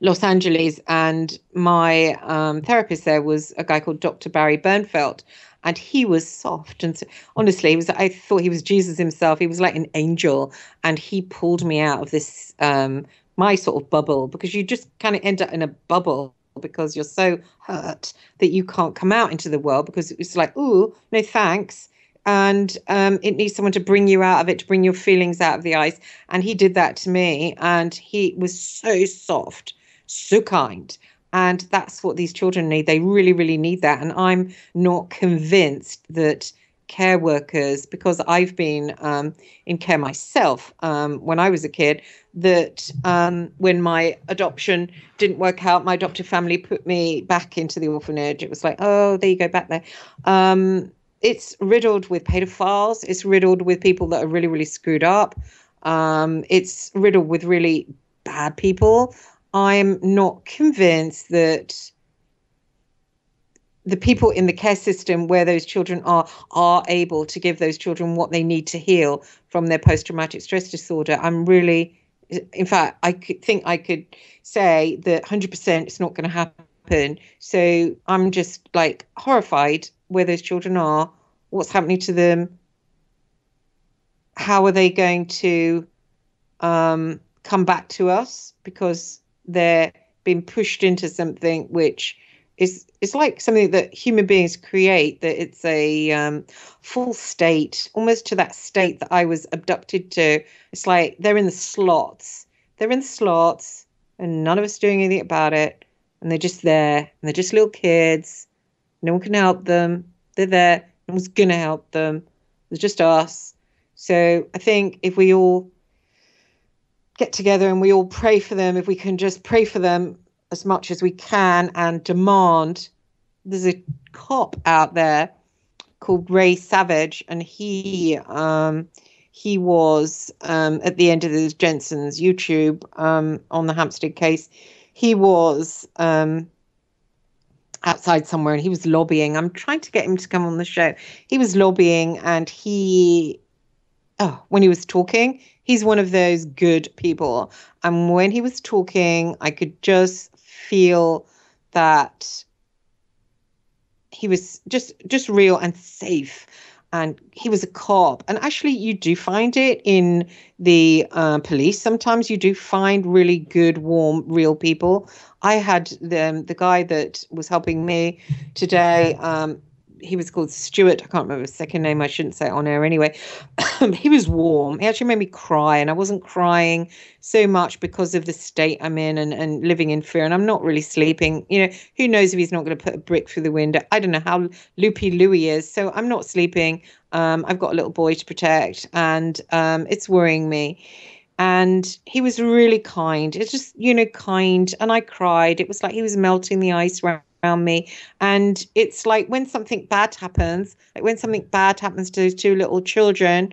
Los Angeles, and my um, therapist there was a guy called Dr. Barry Bernfeld, and he was soft and so, honestly, he was. I thought he was Jesus himself. He was like an angel, and he pulled me out of this um, my sort of bubble because you just kind of end up in a bubble because you're so hurt that you can't come out into the world because it's like, oh no, thanks and um, it needs someone to bring you out of it, to bring your feelings out of the ice. And he did that to me, and he was so soft so kind. And that's what these children need. They really, really need that. And I'm not convinced that care workers, because I've been um, in care myself um, when I was a kid, that um, when my adoption didn't work out, my adoptive family put me back into the orphanage. It was like, oh, there you go, back there. Um, it's riddled with pedophiles. It's riddled with people that are really, really screwed up. Um, it's riddled with really bad people. I'm not convinced that the people in the care system where those children are are able to give those children what they need to heal from their post-traumatic stress disorder. I'm really, in fact, I could think I could say that 100% it's not going to happen. So I'm just like horrified where those children are, what's happening to them, how are they going to um, come back to us because they're being pushed into something which is it's like something that human beings create that it's a um, full state almost to that state that i was abducted to. It's like they're in the slots. They're in the slots and none of us doing anything about it. And they're just there and they're just little kids. No one can help them. They're there. No one's gonna help them. It's just us. So i think if we all get together and we all pray for them, if we can just pray for them as much as we can and demand. There's a cop out there called Ray Savage, and he um, he was um, at the end of the Jensen's YouTube um, on the Hampstead case. He was um, outside somewhere and he was lobbying. I'm trying to get him to come on the show. He was lobbying and he, oh, when he was talking, he's one of those good people. And when he was talking, I could just feel that he was just just real and safe. And he was a cop. And actually you do find it in the uh, police. Sometimes you do find really good warm real people. I had the, the guy that was helping me today um, he was called Stuart. I can't remember his second name. I shouldn't say on air anyway. he was warm. He actually made me cry, and I wasn't crying so much because of the state I'm in and, and living in fear. And I'm not really sleeping. You know, who knows if he's not going to put a brick through the window? I don't know how loopy Louis is. So I'm not sleeping. Um, I've got a little boy to protect, and um, it's worrying me. And he was really kind. It's just, you know, kind. And I cried. It was like he was melting the ice around around me. And it's like when something bad happens, like when something bad happens to those two little children,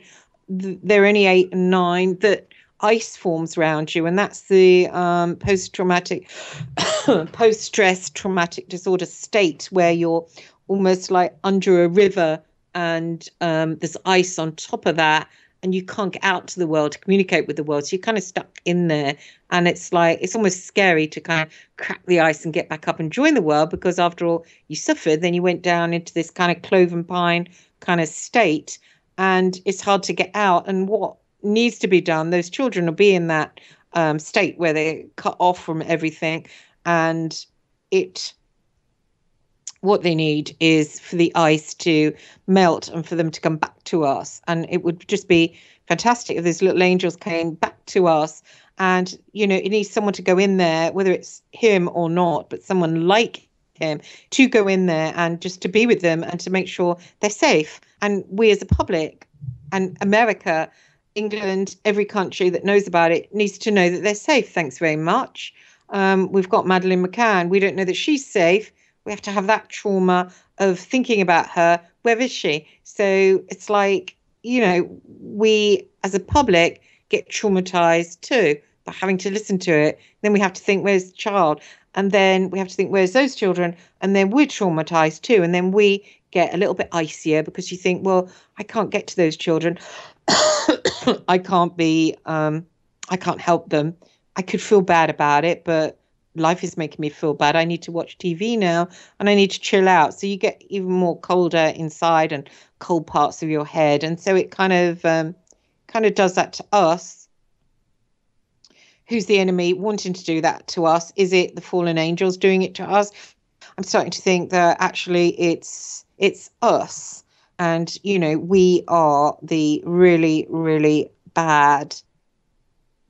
they're only eight and nine, that ice forms around you. And that's the um, post traumatic, post stress traumatic disorder state where you're almost like under a river and um, there's ice on top of that and you can't get out to the world to communicate with the world. So you're kind of stuck in there. And it's like, it's almost scary to kind of crack the ice and get back up and join the world because after all, you suffered, then you went down into this kind of cloven pine kind of state. And it's hard to get out. And what needs to be done, those children will be in that um, state where they're cut off from everything. And it what they need is for the ice to melt and for them to come back to us. And it would just be fantastic if those little angels came back to us. And, you know, it needs someone to go in there, whether it's him or not, but someone like him to go in there and just to be with them and to make sure they're safe. And we as a public and America, England, every country that knows about it needs to know that they're safe. Thanks very much. Um, we've got Madeleine McCann. We don't know that she's safe we have to have that trauma of thinking about her. Where is she? So it's like, you know, we as a public get traumatized too by having to listen to it. Then we have to think, where's the child? And then we have to think, where's those children? And then we're traumatized too. And then we get a little bit icier because you think, well, I can't get to those children. I can't be, um, I can't help them. I could feel bad about it, but life is making me feel bad. I need to watch TV now and I need to chill out. So you get even more colder inside and cold parts of your head. And so it kind of um, kind of does that to us. Who's the enemy wanting to do that to us? Is it the fallen angels doing it to us? I'm starting to think that actually it's it's us. And you know, we are the really, really bad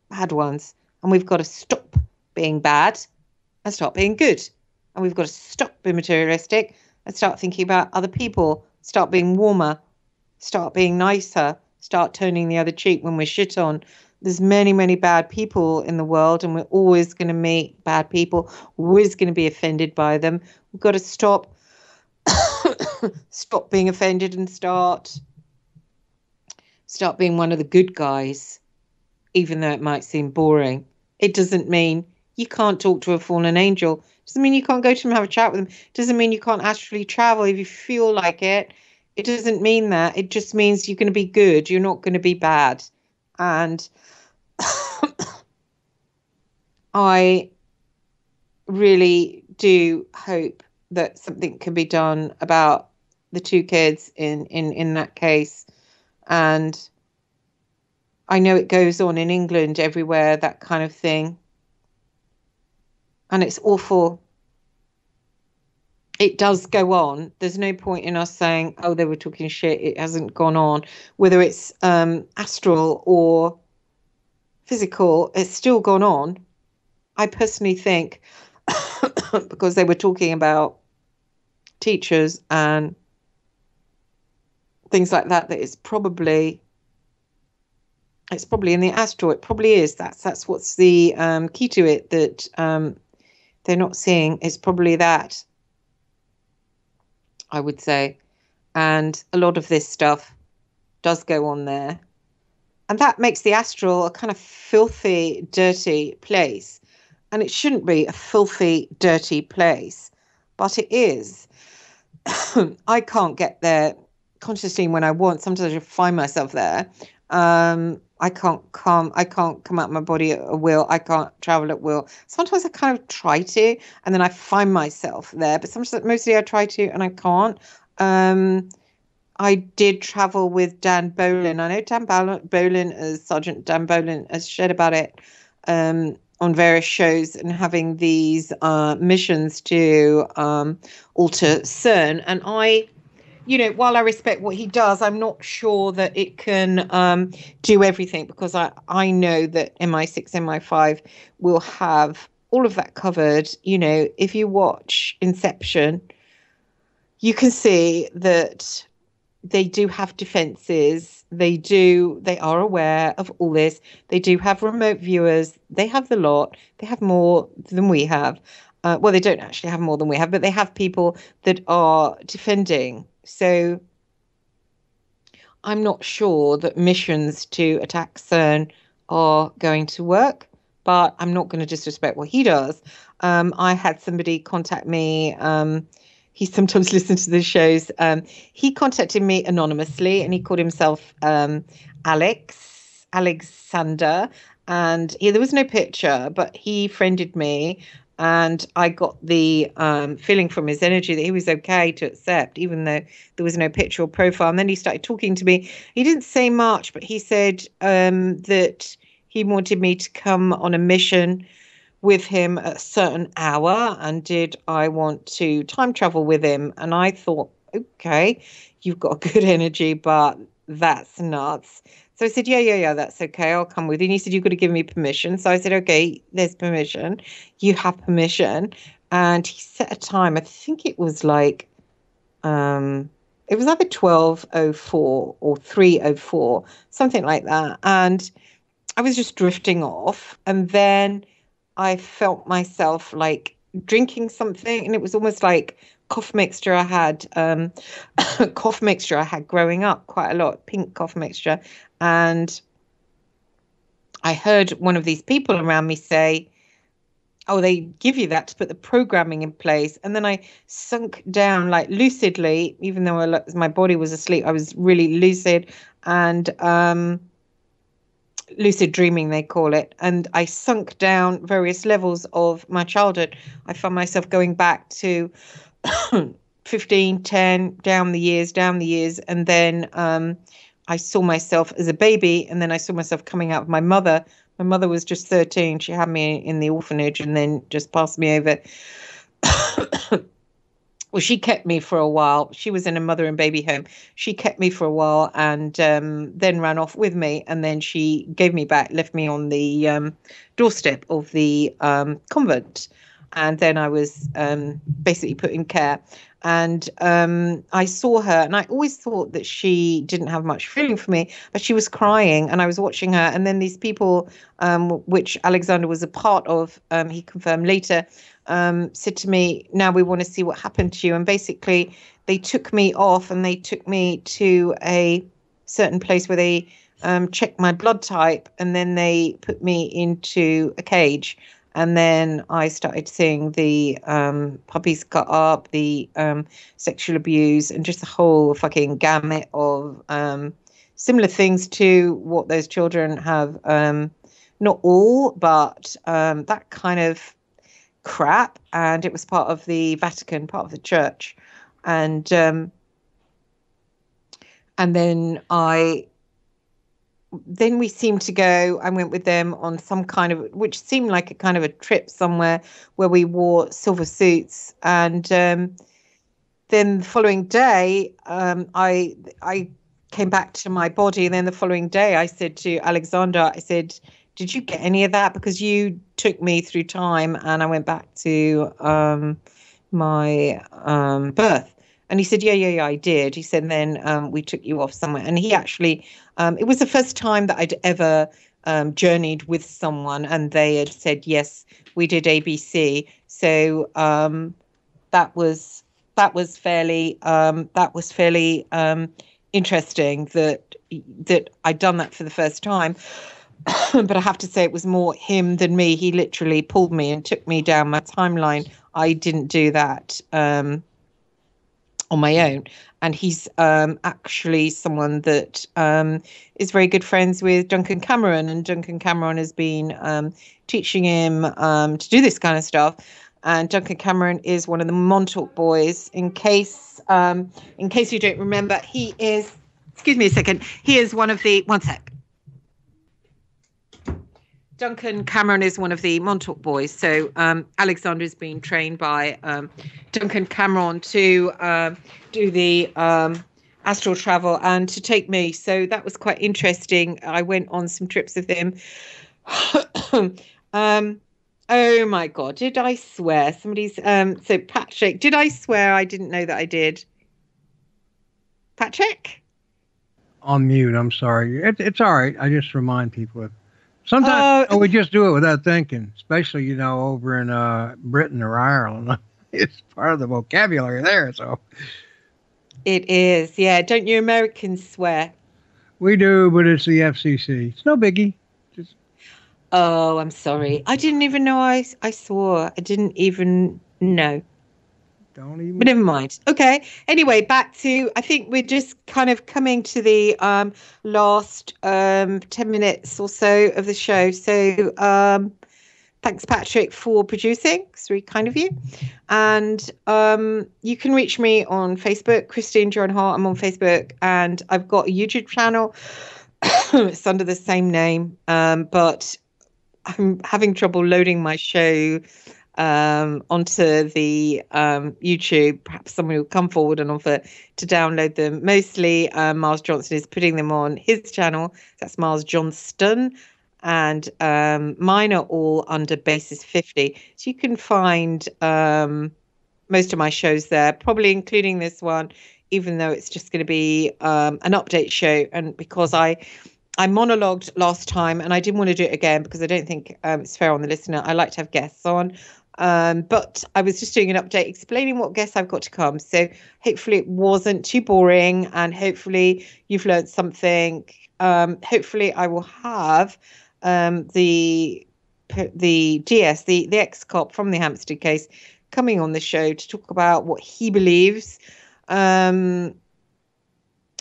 bad ones. And we've got to stop being bad and start being good. And we've got to stop being materialistic and start thinking about other people, start being warmer, start being nicer, start turning the other cheek when we're shit on. There's many, many bad people in the world, and we're always going to meet bad people, always going to be offended by them. We've got to stop stop being offended and start start being one of the good guys, even though it might seem boring. It doesn't mean you can't talk to a fallen angel. Doesn't mean you can't go to them and have a chat with them. Doesn't mean you can't actually travel if you feel like it. It doesn't mean that. It just means you're going to be good. You're not going to be bad. And I really do hope that something can be done about the two kids in in in that case and I know it goes on in England everywhere that kind of thing and it's awful. It does go on. There's no point in us saying, "Oh, they were talking shit." It hasn't gone on. Whether it's um, astral or physical, it's still gone on. I personally think because they were talking about teachers and things like that that it's probably it's probably in the astral it probably is that's that's what's the um, key to it that um, they're not seeing is probably that, I would say. And a lot of this stuff does go on there. And that makes the astral a kind of filthy, dirty place. And it shouldn't be a filthy, dirty place, but it is. I can't get there consciously when I want. Sometimes I find myself there. Um, I can't come I can't come out my body at will. I can't travel at will. Sometimes I kind of try to and then I find myself there, but sometimes mostly I try to and I can't. Um, I did travel with Dan Bolin. I know Dan Bolin as Sergeant Dan Bolin has shared about it um, on various shows and having these uh, missions to um, alter CERN. And I you know, while I respect what he does, I'm not sure that it can um, do everything because I, I know that MI6, MI5 will have all of that covered. You know, if you watch Inception, you can see that they do have defenses. They do, they are aware of all this. They do have remote viewers. They have the lot. They have more than we have. Uh, well, they don't actually have more than we have, but they have people that are defending so I'm not sure that missions to attack CERN are going to work, but I'm not going to disrespect what he does. Um, I had somebody contact me. Um, he sometimes listens to the shows. Um, he contacted me anonymously and he called himself um, Alex, Alexander. And yeah, there was no picture, but he friended me and I got the um, feeling from his energy that he was okay to accept, even though there was no picture or profile. And then he started talking to me. He didn't say much, but he said um, that he wanted me to come on a mission with him at a certain hour and did I want to time travel with him? And I thought, okay, you've got good energy, but that's nuts. So I said, yeah, yeah, yeah, that's okay. I'll come with you. And he said, you've got to give me permission. So I said, okay, there's permission. You have permission. And he set a time. I think it was like, um, it was either 1204 or 304, something like that. And I was just drifting off. And then I felt myself like drinking something. And it was almost like cough mixture I had, um, cough mixture I had growing up quite a lot, pink cough mixture. And I heard one of these people around me say, Oh, they give you that to put the programming in place. And then I sunk down like lucidly, even though I, my body was asleep, I was really lucid and um, lucid dreaming, they call it. And I sunk down various levels of my childhood. I found myself going back to 15, 10, down the years, down the years. And then um, I saw myself as a baby. And then I saw myself coming out of my mother my mother was just 13. She had me in the orphanage and then just passed me over. well, she kept me for a while. She was in a mother and baby home. She kept me for a while and um, then ran off with me. And then she gave me back, left me on the um, doorstep of the um, convent. And then I was um, basically put in care and um, I saw her, and I always thought that she didn't have much feeling for me, but she was crying, and I was watching her. And then these people, um, which Alexander was a part of, um, he confirmed later, um, said to me, "Now we want to see what happened to you." And basically, they took me off, and they took me to a certain place where they um, checked my blood type, and then they put me into a cage and then I started seeing the um, puppies cut up, the um, sexual abuse, and just the whole fucking gamut of um, similar things to what those children have. Um, not all, but um, that kind of crap. And it was part of the Vatican, part of the church, and um, and then I then we seemed to go i went with them on some kind of which seemed like a kind of a trip somewhere where we wore silver suits. And um, then the following day um, i i came back to my body. And then the following day i said to alexander i said did you get any of that? Because you took me through time and i went back to um, my um, birth and he said, Yeah, yeah, yeah, I did. He said, Then um, we took you off somewhere. And he actually, um, it was the first time that I'd ever um, journeyed with someone and they had said, Yes, we did ABC. So um, that was that was fairly um, that was fairly um, interesting that that I'd done that for the first time. but I have to say it was more him than me. He literally pulled me and took me down my timeline. I didn't do that. Um, on my own. And he's um, actually someone that um, is very good friends with Duncan Cameron, and Duncan Cameron has been um, teaching him um, to do this kind of stuff. And Duncan Cameron is one of the Montauk boys. In case, um, in case you don't remember, he is. Excuse me a second. He is one of the. One sec. Duncan Cameron is one of the Montauk boys. So um, Alexander being trained by um, Duncan Cameron to um, do the um, astral travel and to take me. So that was quite interesting. I went on some trips with him. Um, oh my God, did I swear? Somebody's. Um, so Patrick, did I swear I didn't know that I did? Patrick? On mute. I'm sorry. It, it's all right. I just remind people. Sometimes uh, we just do it without thinking, especially you know over in uh, Britain or Ireland. it's part of the vocabulary there, so. It is, yeah. Don't you Americans swear? We do, but it's the FCC. It's no biggie. Just. Oh, I'm sorry. I didn't even know I I swore. I didn't even know. Don't even. But never mind. Okay. Anyway, back to I think we're just kind of coming to the um, last um, ten minutes or so of the show. So um, thanks, Patrick, for producing. It's really kind of you. And um, you can reach me on Facebook, Christine John Hart. I'm on Facebook, and I've got a YouTube channel. it's under the same name, um, but I'm having trouble loading my show um, onto the um, YouTube. Perhaps someone will come forward and offer to download them. Mostly, uh, Miles Johnston is putting them on his channel. That's Miles Johnston. And um, mine are all under Basis 50. So you can find um, most of my shows there, probably including this one, even though it's just going to be um, an update show. And because I I monologued last time and I didn't want to do it again because I don't think um, it's fair on the listener. I like to have guests on. Um, but I was just doing an update explaining what guests I've got to come. So hopefully it wasn't too boring and hopefully you've learned something. Um, hopefully I will have um, the the DS, the, the ex cop from the Hampstead case, coming on the show to talk about what he believes. Um,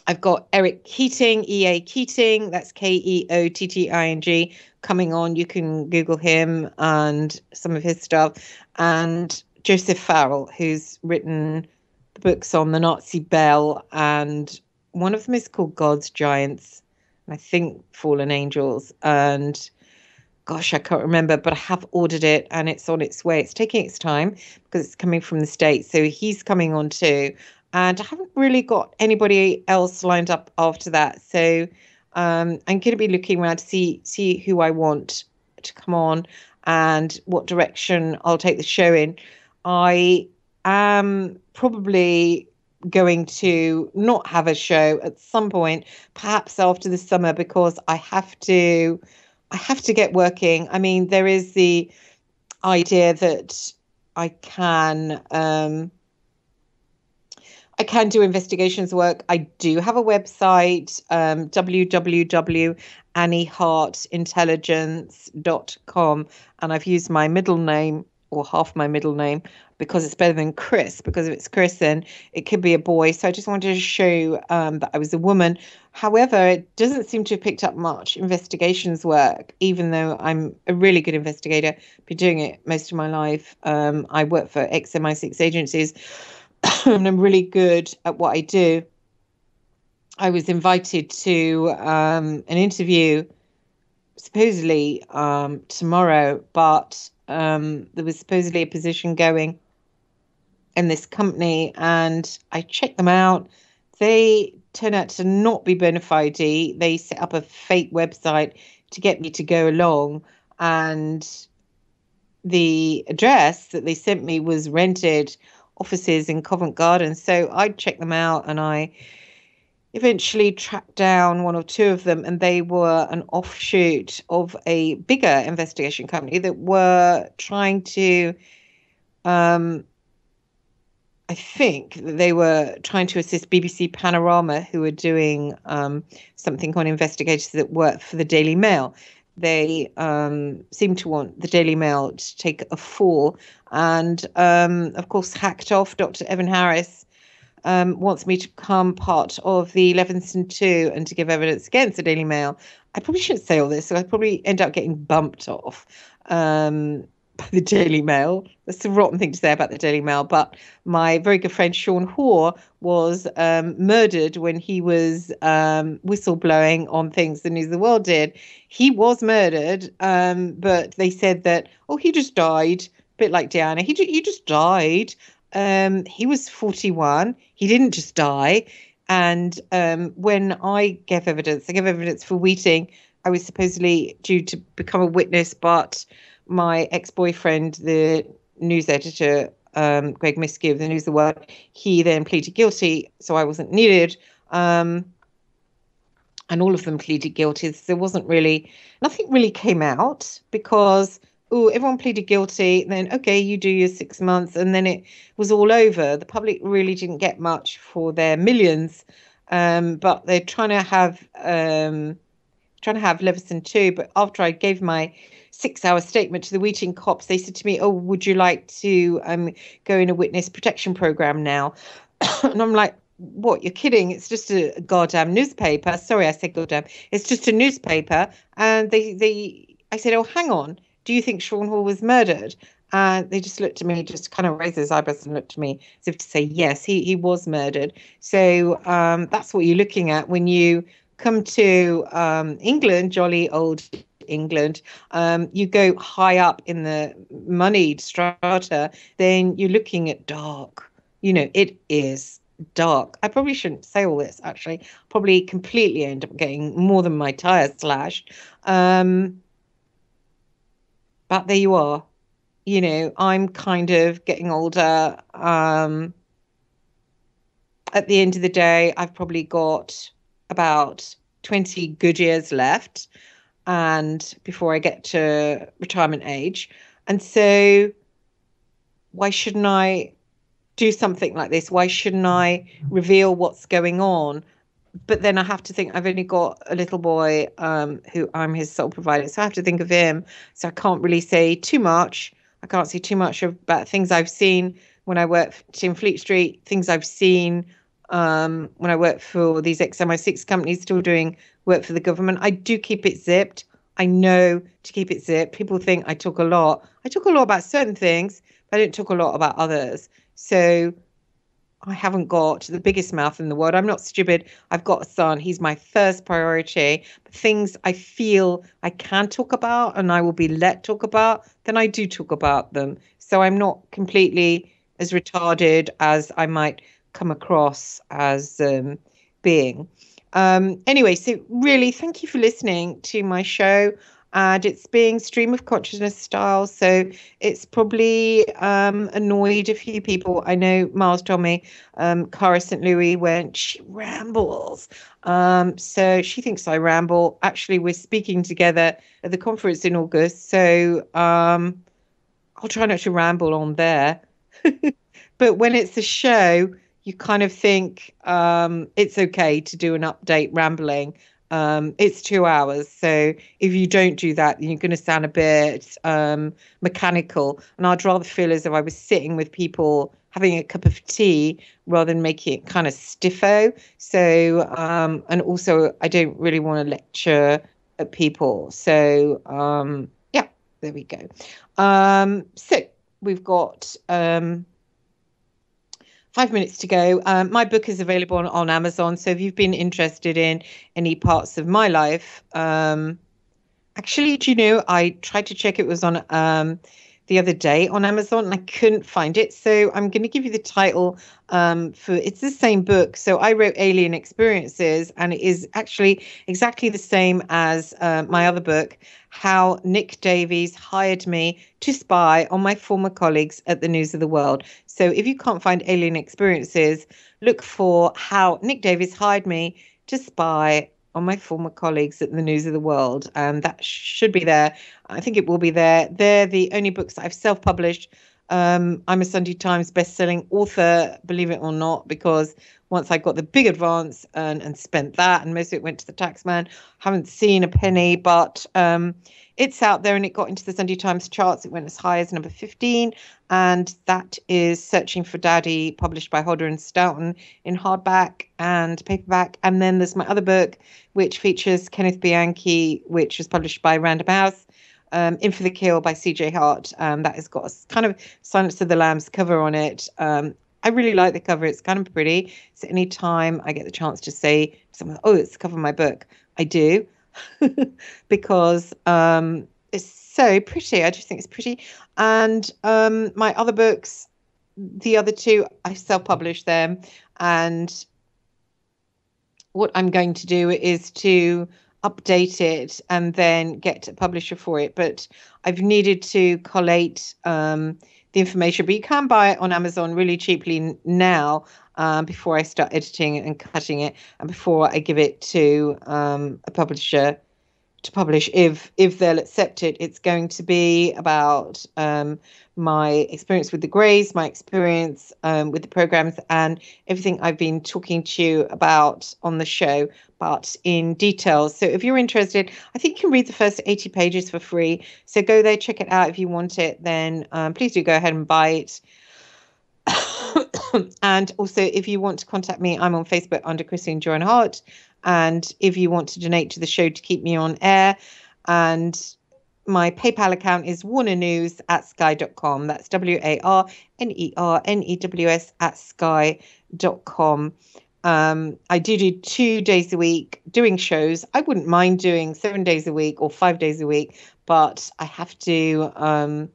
I've got Eric Koetting, EA Koetting, that's K E O T T I N G, coming on. You can Google him and some of his stuff. And Joseph Farrell, who's written the books on the Nazi Bell, and one of them is called God's Giants, and I think Fallen Angels. And gosh, I can't remember, but I have ordered it and it's on its way. It's taking its time because it's coming from the States. So he's coming on too and I haven't really got anybody else lined up after that. So um, I'm going to be looking around to see see who I want to come on and what direction I'll take the show in. I am probably going to not have a show at some point, perhaps after the summer, because I have to I have to get working. I mean, there is the idea that I can um, I can do investigations work. I do have a website, um, www.anniehartintelligence.com, and I've used my middle name or half my middle name because it's better than Chris. Because if it's Chris, then it could be a boy. So I just wanted to show um, that I was a woman. However, it doesn't seem to have picked up much investigations work, even though I'm a really good investigator. Been doing it most of my life. Um, I work for XMI6 agencies and I'm really good at what I do. I was invited to um, an interview supposedly um, tomorrow, but um, there was supposedly a position going in this company, and I checked them out. They turn out to not be bona fide. They set up a fake website to get me to go along, and the address that they sent me was rented offices in Covent Garden. So I checked them out and I eventually tracked down one or two of them, and they were an offshoot of a bigger investigation company that were trying to. Um, I think they were trying to assist BBC Panorama, who were doing um, something on investigators that worked for the Daily Mail they um, seem to want the Daily Mail to take a fall. And um, of course, hacked off Dr. Evan Harris um, wants me to become part of the Leveson 2 and to give evidence against the Daily Mail. I probably shouldn't say all this, so I probably end up getting bumped off. Um, by the Daily Mail. That's a rotten thing to say about the Daily Mail, but my very good friend Sean Hoare was um, murdered when he was um, whistleblowing on things the News of the World did. He was murdered, um, but they said that, oh, he just died, a bit like Diana. He, he just died. Um, he was 41. He didn't just die. And um, when I gave evidence, I gave evidence for Weeting. I was supposedly due to become a witness, but my ex-boyfriend, the news editor, um, Greg Miskiw of the News of the World, he then pleaded guilty, so I wasn't needed. Um, and all of them pleaded guilty. So there wasn't really nothing really came out because oh, everyone pleaded guilty. Then okay, you do your six months, and then it was all over. The public really didn't get much for their millions, um, but they're trying to have um, trying to have Leveson too. But after I gave my six hour statement to the Weeting cops, they said to me, Oh, would you like to um, go in a witness protection program now? and I'm like, what you're kidding? It's just a goddamn newspaper. Sorry i said goddamn. It's just a newspaper. And they they i said oh hang on. Do you think sean hoare was murdered? And they just looked at me just kind of raised his eyebrows and looked at me as if to say yes he, he was murdered. So um, that's what you're looking at when you come to um, england jolly old England, um, you go high up in the moneyed strata, then you're looking at dark. You know, it is dark. I probably shouldn't say all this actually. Probably completely end up getting more than my tires slashed. Um, but there you are. You know, I'm kind of getting older. Um, at the end of the day, I've probably got about 20 good years left and before I get to retirement age. And so why shouldn't I do something like this? Why shouldn't I reveal what's going on? But then I have to think I've only got a little boy um, who I'm his sole provider. So I have to think of him. So I can't really say too much. I can't say too much about things I've seen when I worked in Fleet Street, things I've seen um, when I work for these XMI6 companies, still doing work for the government. I do keep it zipped. I know to keep it zipped. People think I talk a lot. I talk a lot about certain things, but I don't talk a lot about others. So I haven't got the biggest mouth in the world. I'm not stupid. I've got a son. He's my first priority. But things I feel I can talk about and I will be let talk about, then I do talk about them. So I'm not completely as retarded as I might come across as um, being. Um, anyway, so really, thank you for listening to my show. And it's being stream of consciousness style. So it's probably um, annoyed a few people. I know Miles told me um, Cara St. Louis went, she rambles. Um, so she thinks I ramble. Actually, we're speaking together at the conference in August. So um, I'll try not to ramble on there. but when it's a show, you kind of think um, it's okay to do an update rambling. Um, it's two hours, so if you don't do that, you're going to sound a bit um, mechanical. And I'd rather feel as though I was sitting with people having a cup of tea rather than making it kind of stiffo. So, um, and also, I don't really want to lecture at people. So, um, yeah, there we go. Um, so we've got um, five minutes to go. Um, my book is available on, on, Amazon. So if you've been interested in any parts of my life, um, actually, do you know, I tried to check it was on um, the other day on Amazon and I couldn't find it. So I'm going to give you the title um, for it's the same book. So I wrote Alien Experiences and it is actually exactly the same as uh, my other book, How Nick Davies Hired Me to Spy on My Former Colleagues at the News of the World. So if you can't find Alien Experiences, look for How Nick Davies Hired Me to Spy on my former colleagues at the News of the World, and that should be there. I think it will be there. They're the only books I've self-published. Um, I'm a Sunday Times best-selling author, believe it or not, because once I got the big advance and, and spent that, and most of it went to the taxman, haven't seen a penny, but um, it's out there and it got into the Sunday Times charts. It went as high as number 15, and that is Searching for Daddy, published by Hodder and Stoughton in hardback and paperback. And then there's my other book, which features Kenneth Bianchi, which was published by Random House. Um, In for the Kill by CJ Hart. Um, that has got a kind of Silence of the Lambs cover on it. Um, I really like the cover. It's kind of pretty. So anytime I get the chance to say someone, "Oh, it's the cover of my book," I do. because um, it's so pretty. I just think it's pretty. And um, my other books, the other two, I self published them. And what I'm going to do is to update it and then get a publisher for it. But I've needed to collate um, the information, but you can buy it on Amazon really cheaply now um, before I start editing and cutting it, and before I give it to um, a publisher to publish if if they'll accept it it's going to be about um, my experience with the greys my experience um, with the programs and everything i've been talking to you about on the show but in details so if you're interested i think you can read the first 80 pages for free. So go there check it out if you want it then um, please do go ahead and buy it. And also, if you want to contact me, I'm on Facebook under Christine Joan Hart. And if you want to donate to the show to keep me on air, and my PayPal account is warnernews at sky.com. That's W A R N E R N E W S at sky.com. Um, I do do two days a week doing shows. I wouldn't mind doing seven days a week or five days a week, but I have to. Um,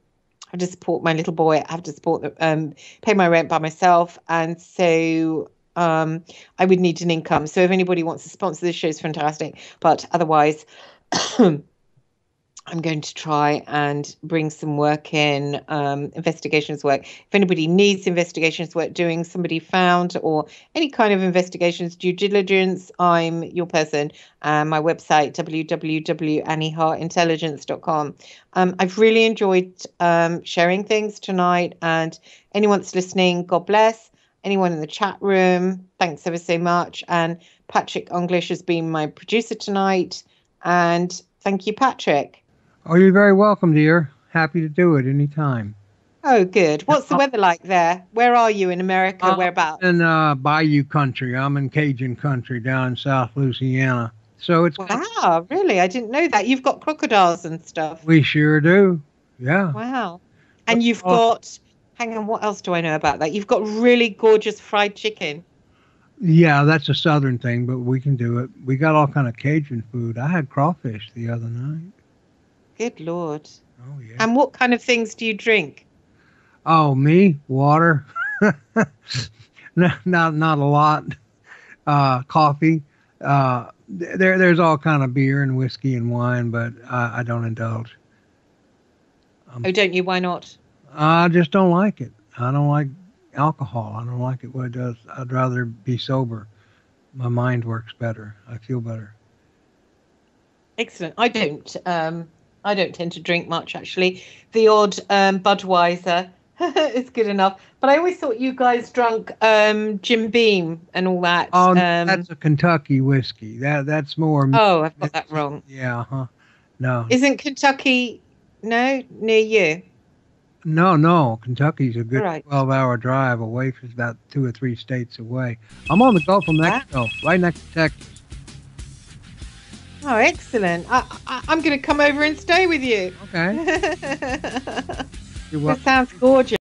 I have to support my little boy. I have to support the, um, pay my rent by myself, and so um, I would need an income. So if anybody wants to sponsor this show, is fantastic. But otherwise, I'm going to try and bring some work in, um, investigations work. If anybody needs investigations work doing, somebody found, or any kind of investigations, due diligence, I'm your person. Um, my website, www.anniehartintelligence.com. Um, I've really enjoyed um, sharing things tonight, and anyone that's listening, God bless. Anyone in the chat room, thanks ever so much. And Patrick English has been my producer tonight. And thank you, Patrick. Oh, you're very welcome, dear. Happy to do it anytime. Oh, good. What's the weather like there? Where are you in America? Uh, Whereabouts? In uh, Bayou country. I'm in Cajun country down in South Louisiana. So it's Wow, really? I didn't know that. You've got crocodiles and stuff. we sure do. Yeah. Wow. And you've Oh. got, hang on, what else do I know about that? You've got really gorgeous fried chicken. Yeah, that's a southern thing, but we can do it. We got all kind of Cajun food. I had crawfish the other night. Good Lord. Oh yeah. And what kind of things do you drink? Oh, me? Water? no, not not a lot. Uh, coffee. Uh, there there's all kind of beer and whiskey and wine, but I, I don't indulge. Oh, don't you? Why not? I just don't like it. I don't like alcohol. I don't like it what it does. I'd rather be sober. My mind works better. I feel better. Excellent. I don't. Um, I don't tend to drink much actually. The odd um, Budweiser is good enough. But I always thought you guys drunk um, Jim Beam and all that. Oh, um, that's a Kentucky whiskey. That that's more. oh, I've got that wrong. Yeah, huh? No, Isn't Kentucky no near you? No, no. Kentucky's a good Right. twelve-hour drive away. From about two or three states away. I'm on the Gulf of Mexico, right next to Texas. Oh, excellent. I, I, I'm going to come over and stay with you. Okay. That sounds gorgeous.